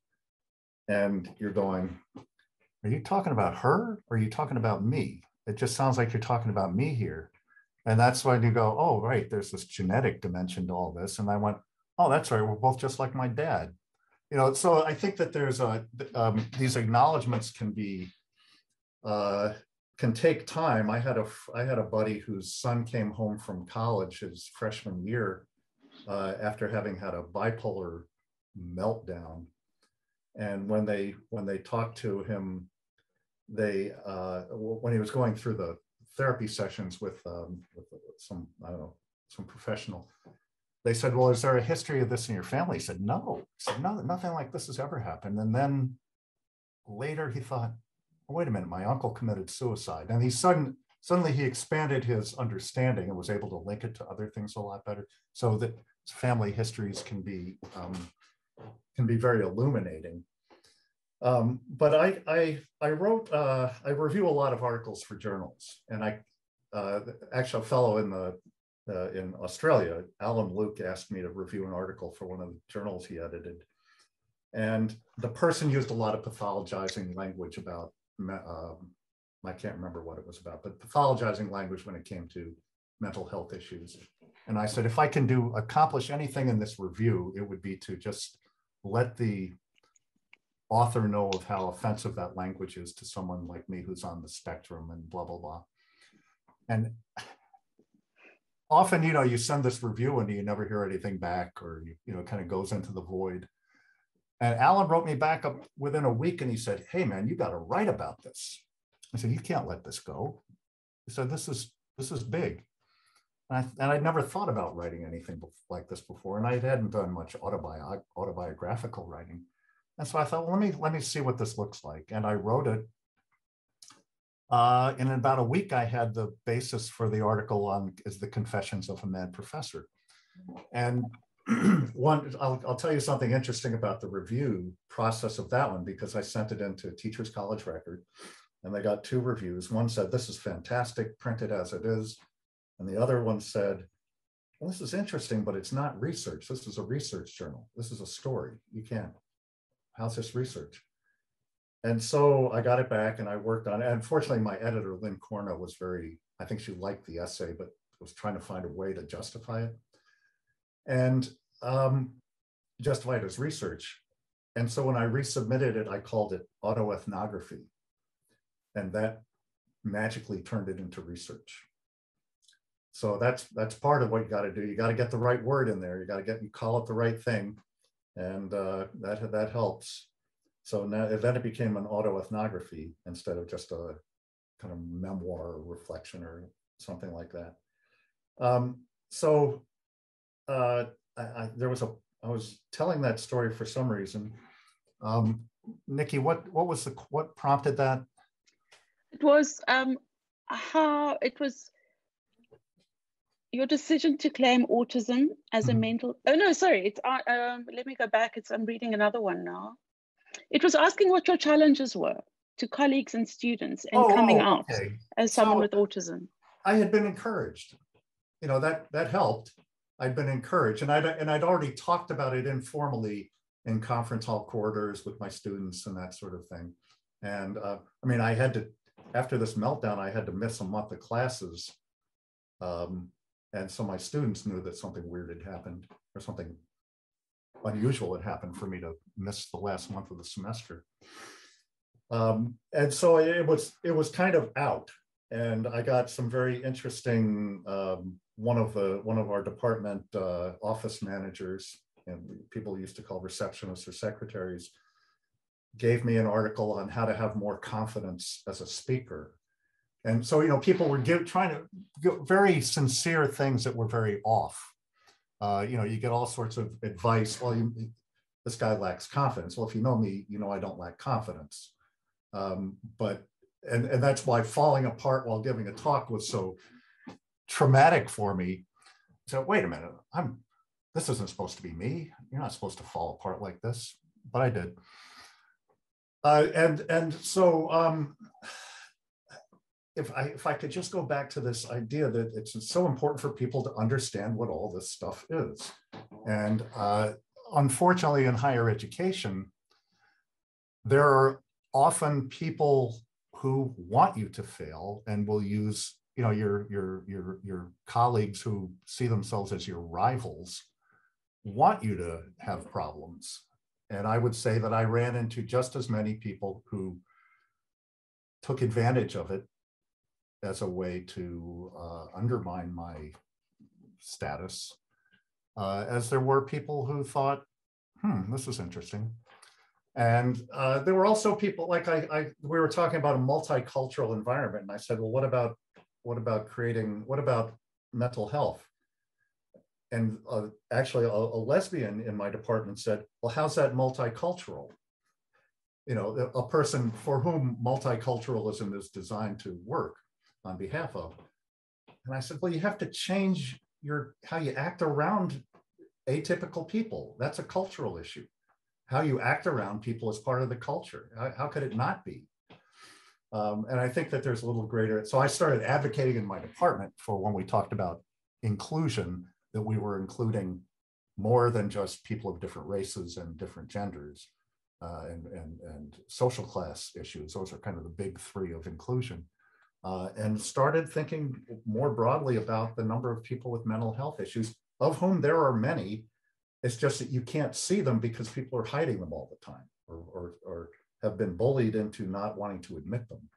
and you're going, Are you talking about her or are you talking about me? It just sounds like you're talking about me here. And that's when you go, Oh, right, there's this genetic dimension to all this. And I went, oh, that's right. We're both just like my dad. You know, so I think that there's a, um, these acknowledgments can be, uh, can take time. I had a, I had a buddy whose son came home from college his freshman year uh, after having had a bipolar meltdown. And when they, when they talked to him, they, uh, when he was going through the therapy sessions with, um, with some, I don't know, some professional, they said, well, is there a history of this in your family? He said, no. He said, no, nothing like this has ever happened. And then later he thought, wait a minute, my uncle committed suicide. And he sudden, suddenly he expanded his understanding and was able to link it to other things a lot better. So that family histories can be, um, can be very illuminating. Um, but I, I, I wrote, uh, I review a lot of articles for journals, and I, uh, actually, a fellow in the uh, in Australia, Allan Luke asked me to review an article for one of the journals he edited, and the person used a lot of pathologizing language about, um, I can't remember what it was about, but pathologizing language when it came to mental health issues. And I said, if I can do accomplish anything in this review, it would be to just let the author know of how offensive that language is to someone like me who's on the spectrum and blah, blah, blah. And often, you know, you send this review and you never hear anything back or, you, you know, it kind of goes into the void. And Allan wrote me back up within a week and he said, Hey man, you got to write about this. I said, you can't let this go. He said, this is, this is big. And, I, and I'd never thought about writing anything like this before. And I hadn't done much autobi- autobiographical writing. And so I thought, well, let me let me see what this looks like. And I wrote it. Uh, in about a week, I had the basis for the article on is the Confessions of a Mad Professor. And one, I'll, I'll tell you something interesting about the review process of that one because I sent it into Teachers College Record, and they got two reviews. One said, "This is fantastic, printed as it is," and the other one said, well, this is interesting, but it's not research. This is a research journal. This is a story. You can't how's this research? And so I got it back and I worked on it. Unfortunately, my editor, Lyn Corno, was very, I think she liked the essay, but was trying to find a way to justify it and um, justify it as research. And so when I resubmitted it, I called it autoethnography. And that magically turned it into research. So that's that's part of what you got to do. You got to get the right word in there. You got to get you call it the right thing and uh, that that helps. So now then it became an autoethnography instead of just a kind of memoir or reflection or something like that. Um, so uh, I, I, there was a I was telling that story for some reason. Um, Nikki, what what was the what prompted that? It was um, how it was your decision to claim autism as mm-hmm. a mental oh no sorry it's uh, um, let me go back. It's i'm reading another one now. It was asking what your challenges were to colleagues and students in oh, coming out okay. as someone so with autism. I had been encouraged. You know that that helped. I'd been encouraged and i'd and i'd already talked about it informally in conference hall corridors with my students and that sort of thing. And uh, i mean i had to after this meltdown i had to miss a month of classes um, and so my students knew that something weird had happened or something unusual had happened for me to miss the last month of the semester. Um, and so it was it was kind of out, and I got some very interesting. Um, one of the one of our department uh, office managers and people used to call receptionists or secretaries gave me an article on how to have more confidence as a speaker and so, you know, people were give, trying to give very sincere things that were very off. Uh, you know, you get all sorts of advice. Well, you, this guy lacks confidence. Well, if you know me, you know I don't lack confidence. Um, but and and that's why falling apart while giving a talk was so traumatic for me. So wait a minute, I'm this isn't supposed to be me. You're not supposed to fall apart like this, but I did. Uh, and and so um, if I if I could just go back to this idea that it's so important for people to understand what all this stuff is, and uh, unfortunately, in higher education, there are often people who want you to fail and will use you know your your your your colleagues who see themselves as your rivals want you to have problems. And I would say that I ran into just as many people who took advantage of it as a way to uh, undermine my status, uh, as there were people who thought, hmm, this is interesting. And uh, there were also people like I, I, we were talking about a multicultural environment, and I said, well, what about what about creating what about mental health? And uh, actually, a, a lesbian in my department said, well, how's that multicultural? You know, a person for whom multiculturalism is designed to work on behalf of. And I said, well, you have to change your how you act around atypical people. That's a cultural issue. How you act around people is part of the culture. How, how could it not be? Um, and I think that there's a little greater. So I started advocating in my department for when we talked about inclusion, that we were including more than just people of different races and different genders uh, and, and, and social class issues. Those are kind of the big three of inclusion uh, and started thinking more broadly about the number of people with mental health issues, of whom there are many. It's just that you can't see them because people are hiding them all the time or, or, or have been bullied into not wanting to admit them.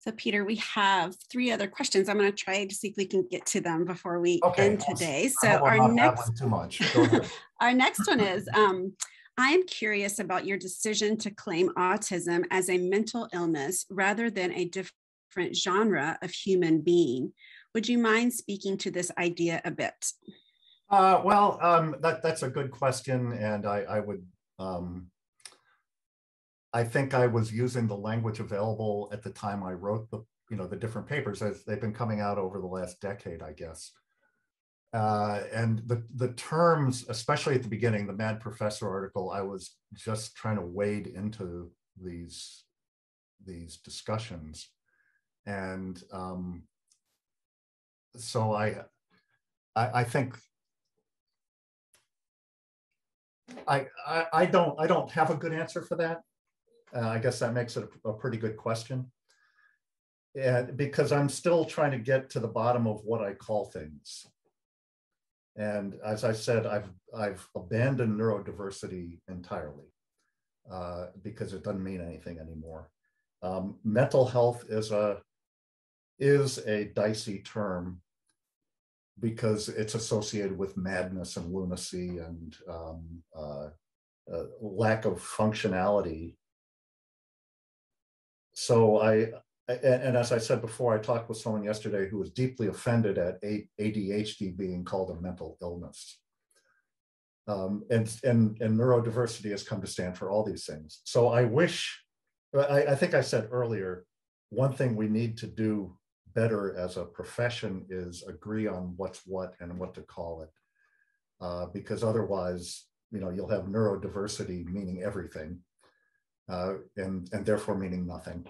So, Peter, we have three other questions. I'm going to try to see if we can get to them before we okay, end today. So, our next too much. our next one is um, I'm curious about your decision to claim autism as a mental illness rather than a different genre of human being. Would you mind speaking to this idea a bit? Uh, well, um, that, that's a good question. And I, I would, um, I think I was using the language available at the time I wrote the, you know, the different papers as they've been coming out over the last decade, I guess. Uh, and the, the terms, especially at the beginning, the Mad Professor article, I was just trying to wade into these, these discussions. And um, so I, I, I think I, I, I, don't I don't have a good answer for that. Uh, I guess that makes it a, a pretty good question. And because I'm still trying to get to the bottom of what I call things. And as I said, I've, I've abandoned neurodiversity entirely uh, because it doesn't mean anything anymore. Um, mental health is a, is a dicey term because it's associated with madness and lunacy and um, uh, uh, lack of functionality. So I, and, as I said before, I talked with someone yesterday who was deeply offended at ADHD being called a mental illness. Um, and, and, and neurodiversity has come to stand for all these things. So I wish, I, I think I said earlier, one thing we need to do better as a profession is agree on what's what and what to call it. Uh, because otherwise, you know, you'll have neurodiversity meaning everything uh, and, and therefore meaning nothing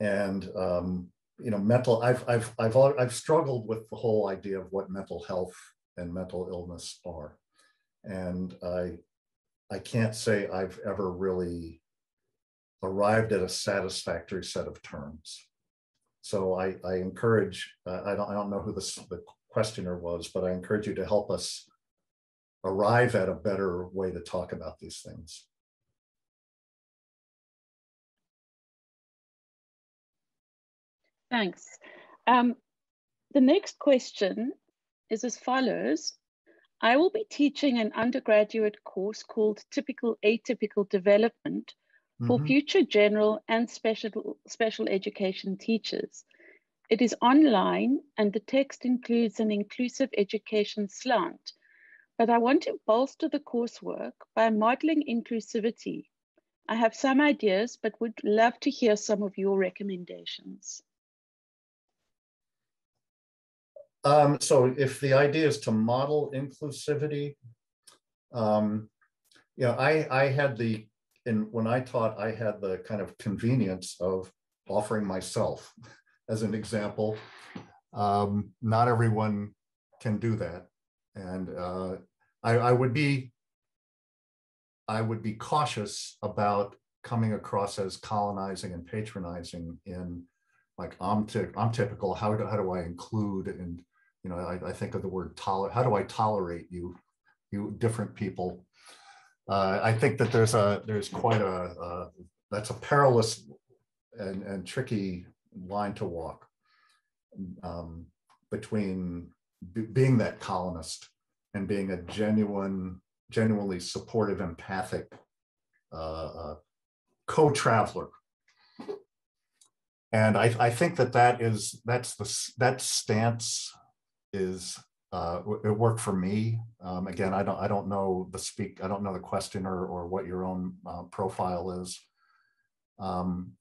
and um, you know mental I've, I've i've i've struggled with the whole idea of what mental health and mental illness are. And i i can't say i've ever really arrived at a satisfactory set of terms. So i i encourage uh, i don't i don't know who this the questioner was but i encourage you to help us arrive at a better way to talk about these things Thanks. Um, the next question is as follows. I will be teaching an undergraduate course called Typical Atypical Development for mm -hmm. future general and special, special education teachers. It is online and the text includes an inclusive education slant, but I want to bolster the coursework by modeling inclusivity. I have some ideas, but would love to hear some of your recommendations. Um, so if the idea is to model inclusivity, um, you know, I, I had the, and when I taught, I had the kind of convenience of offering myself as an example. Um, not everyone can do that. And uh, I, I would be, I would be cautious about coming across as colonizing and patronizing in like I'm, I'm typical, how do, how do I include and you know, I, I think of the word tolerate. How do I tolerate you, you different people? Uh, I think that there's a there's quite a, that's a perilous and, and tricky line to walk um, between being that colonist and being a genuine, genuinely supportive, empathic uh, uh, co-traveler. And I, I think that that is that's the that stance is uh, it worked for me. Um, again, I don't I don't know the speak I don't know the questioner or what your own uh, profile is. Um,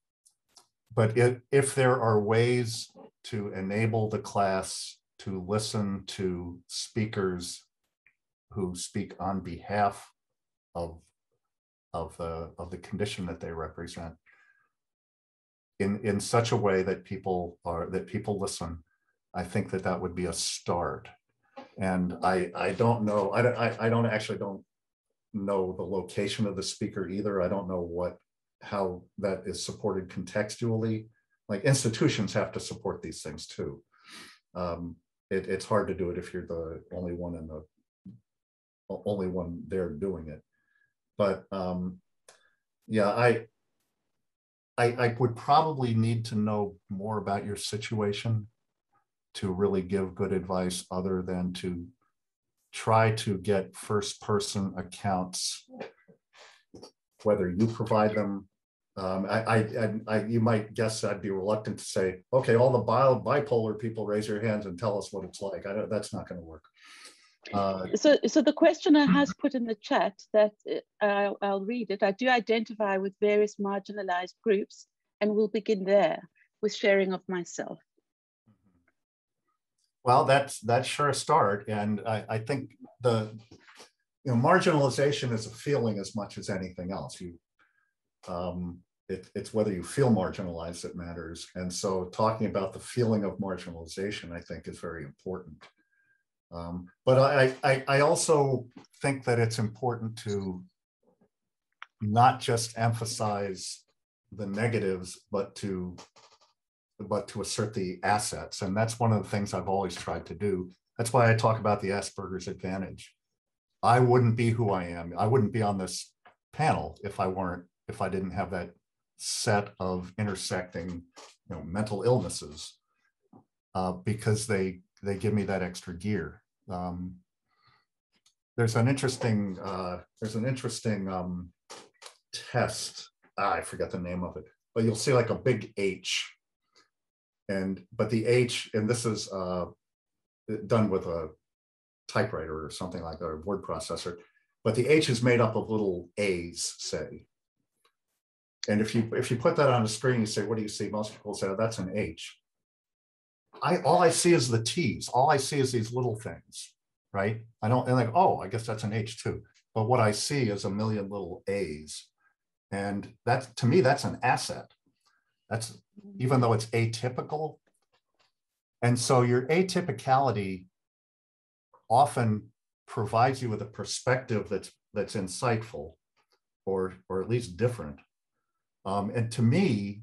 but it, if there are ways to enable the class to listen to speakers who speak on behalf of of the of the condition that they represent in in such a way that people are that people listen i think that that would be a start. And i i don't know i don't I, I don't actually don't know the location of the speaker either. I don't know what how that is supported contextually. Like institutions have to support these things too. Um, it, it's hard to do it if you're the only one in the only one there doing it. But um, yeah I, I i would probably need to know more about your situation to really give good advice other than to try to get first person accounts whether you provide them um, I, I, I, you might guess I'd be reluctant to say, okay, all the bi- bipolar people raise your hands and tell us what it's like. I don't, that's not going to work. Uh, so, so the questioner has put in the chat that uh, I'll read it. I do identify with various marginalized groups, and we'll begin there with sharing of myself. Well, that's that's sure a start, and I, I think the you know marginalization is a feeling as much as anything else. You um, it, it's whether you feel marginalized that matters. And so talking about the feeling of marginalization, I think is very important. Um, but I, I, I also think that it's important to not just emphasize the negatives, but to but to assert the assets. And that's one of the things I've always tried to do. That's why I talk about the Asperger's advantage. I wouldn't be who I am. I wouldn't be on this panel if I weren't, if I didn't have that set of intersecting you know, mental illnesses uh, because they they give me that extra gear. Um, there's an interesting uh, there's an interesting um, test. Ah, I forget the name of it, but you'll see like a big H, and but the H and this is uh, done with a typewriter or something like that, a word processor, but the H is made up of little A's, say, and if you if you put that on a screen, you say, what do you see? Most people say, oh, that's an H. I all I see is the T's. All I see is these little things, right? I don't and like, oh, I guess that's an H too. But what I see is a million little A's. And that to me, that's an asset. That's even though it's atypical. And so your atypicality often provides you with a perspective that's that's insightful or or at least different um, and to me,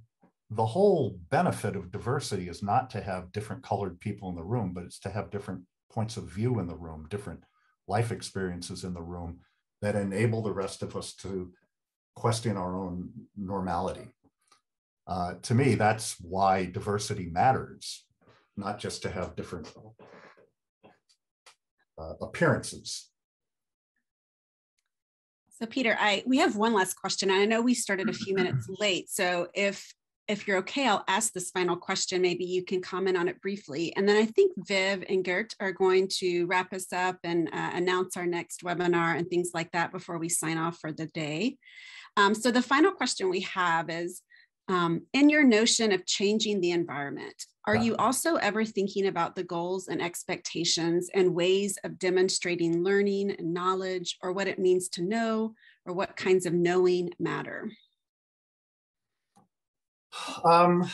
the whole benefit of diversity is not to have different colored people in the room, but it's to have different points of view in the room, different life experiences in the room that enable the rest of us to question our own normality. Uh, to me, that's why diversity matters, not just to have different uh, appearances. So Peter, I we have one last question. And I know we started a few minutes late. So if if you're okay, I'll ask this final question. Maybe you can comment on it briefly. And then I think Viv and Geert are going to wrap us up and uh, announce our next webinar and things like that before we sign off for the day. Um, so the final question we have is, um, in your notion of changing the environment, are you also ever thinking about the goals and expectations and ways of demonstrating learning and knowledge or what it means to know or what kinds of knowing matter? Um,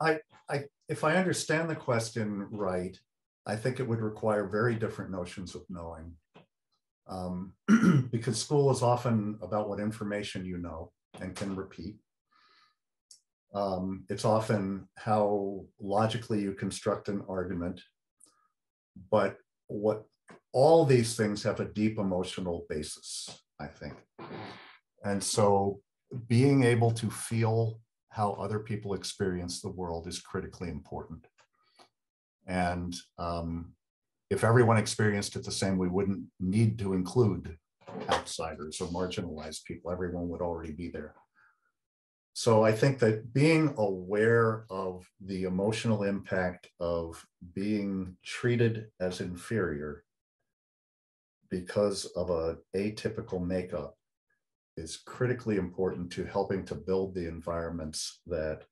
I, I, if I understand the question right, I think it would require very different notions of knowing. Um, because school is often about what information you know and can repeat. Um, it's often how logically you construct an argument. but what all these things have a deep emotional basis, I think. And so being able to feel how other people experience the world is critically important. And um, if everyone experienced it the same, we wouldn't need to include outsiders or marginalized people. Everyone would already be there. So I think that being aware of the emotional impact of being treated as inferior because of a atypical makeup is critically important to helping to build the environments that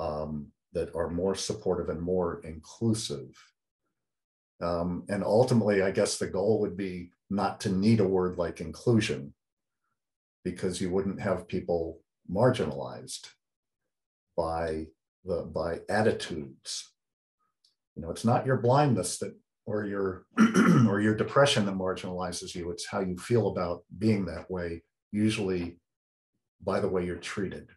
um, that are more supportive and more inclusive. Um, and ultimately, I guess the goal would be not to need a word like inclusion because you wouldn't have people marginalized by the by attitudes. You know, it's not your blindness that or your or your depression that marginalizes you. It's how you feel about being that way, usually by the way you're treated.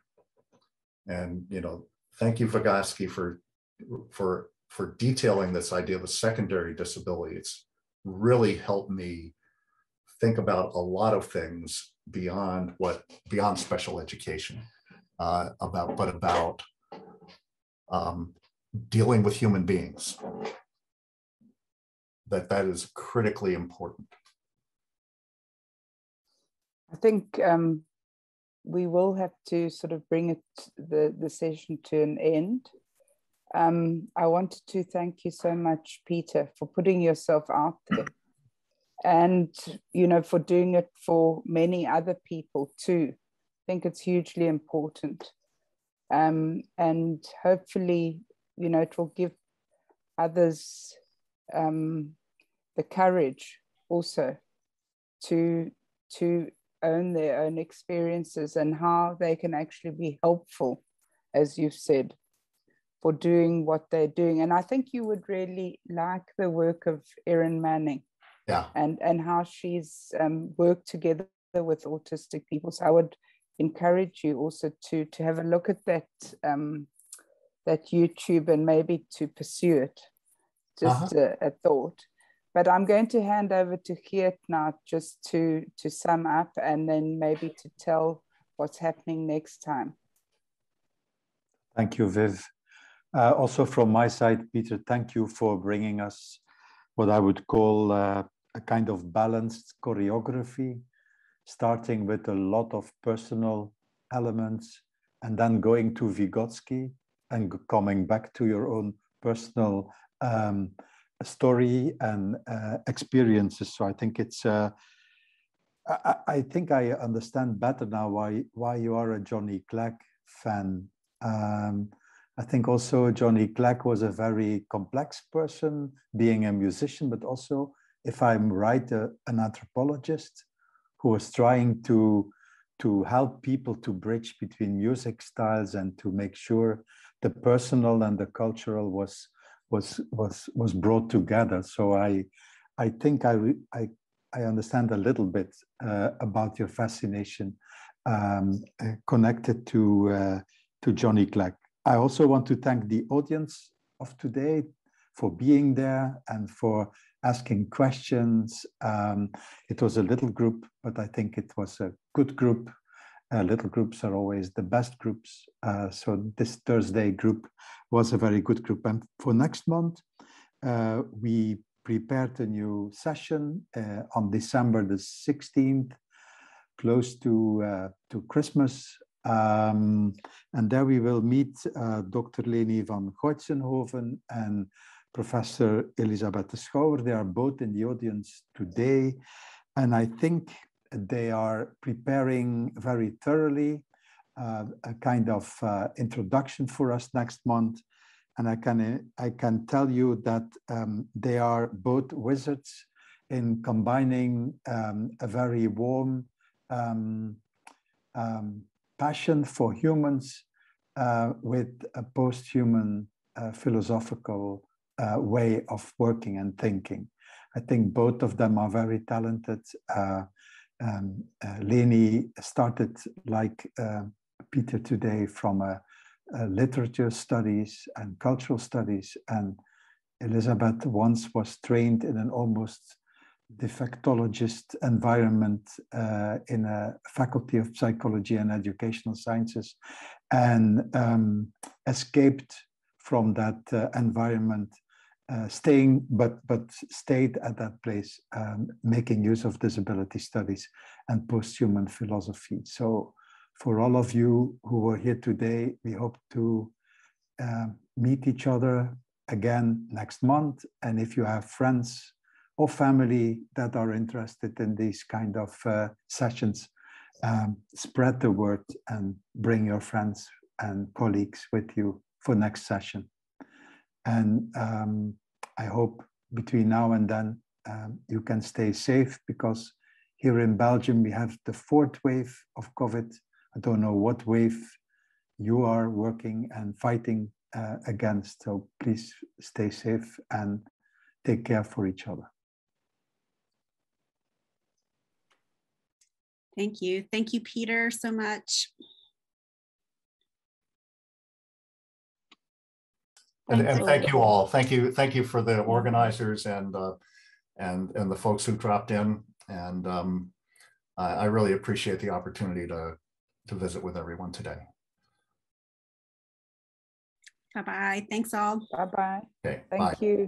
And you know, thank you, Vygotsky, for for for detailing this idea of a secondary disability. It's really helped me think about a lot of things beyond what beyond special education uh, about but about um, dealing with human beings. That that is critically important. I think um, we will have to sort of bring it the, the session to an end. Um, i wanted to thank you so much peter for putting yourself out there and you know for doing it for many other people too. I think it's hugely important. Um, and hopefully you know it will give others um, the courage also to to own their own experiences and how they can actually be helpful as you've said for doing what they're doing. And i think you would really like the work of erin manning yeah. and and how she's um, worked together with autistic people. So i would encourage you also to to have a look at that um, that youtube and maybe to pursue it just uh-huh. a, a, thought. But i'm going to hand over to Geert now just to to sum up and then maybe to tell what's happening next time. Thank you viv. Uh, also from my side peter thank you for bringing us what i would call uh, a kind of balanced choreography, starting with a lot of personal elements and then going to Vygotsky and coming back to your own personal um, story and uh, experiences. So I think it's, uh, I, think I understand better now why, why you are a Johnny Clegg fan. Um, I think also Johnny Clegg was a very complex person, being a musician, but also if I'm right, uh, an anthropologist who was trying to to help people to bridge between music styles and to make sure the personal and the cultural was was was was brought together. So I I think I I I understand a little bit uh, about your fascination um, uh, connected to uh, to Johnny Clegg. I also want to thank the audience of today for being there and for asking questions. Um, it was a little group, but I think it was a good group. Uh, little groups are always the best groups. Uh, so this Thursday group was a very good group. And for next month, uh, we prepared a new session uh, on December the 16th, close to, uh, to Christmas. Um, and there we will meet uh, Dr. Leni van Goidsenhoven and Professor Elisabeth Schauwer. They are both in the audience today. And I think they are preparing very thoroughly uh, a kind of uh, introduction for us next month. And I can, I can tell you that um, they are both wizards in combining um, a very warm um, um passion for humans uh, with a post-human uh, philosophical uh, way of working and thinking. I think both of them are very talented. Uh, um, uh, Leni started like uh, Peter today from a, a literature studies and cultural studies, and Elisabeth once was trained in an almost defectologist environment uh, in a faculty of psychology and educational sciences and um, escaped from that uh, environment uh, staying but but stayed at that place um, making use of disability studies and post-human philosophy so for all of you who are here today we hope to uh, meet each other again next month and if you have friends or family that are interested in these kind of uh, sessions, um, spread the word and bring your friends and colleagues with you for next session. And um, I hope between now and then um, you can stay safe because here in Belgium we have the fourth wave of COVID. I don't know what wave you are working and fighting uh, against. So please stay safe and take care for each other. Thank you. Thank you, Peter, so much. And, and thank you all. Thank you. Thank you for the organizers and uh, and and the folks who dropped in. And um, I, I really appreciate the opportunity to to visit with everyone today. Bye bye. Thanks all. Bye bye. Okay. Thank bye. you.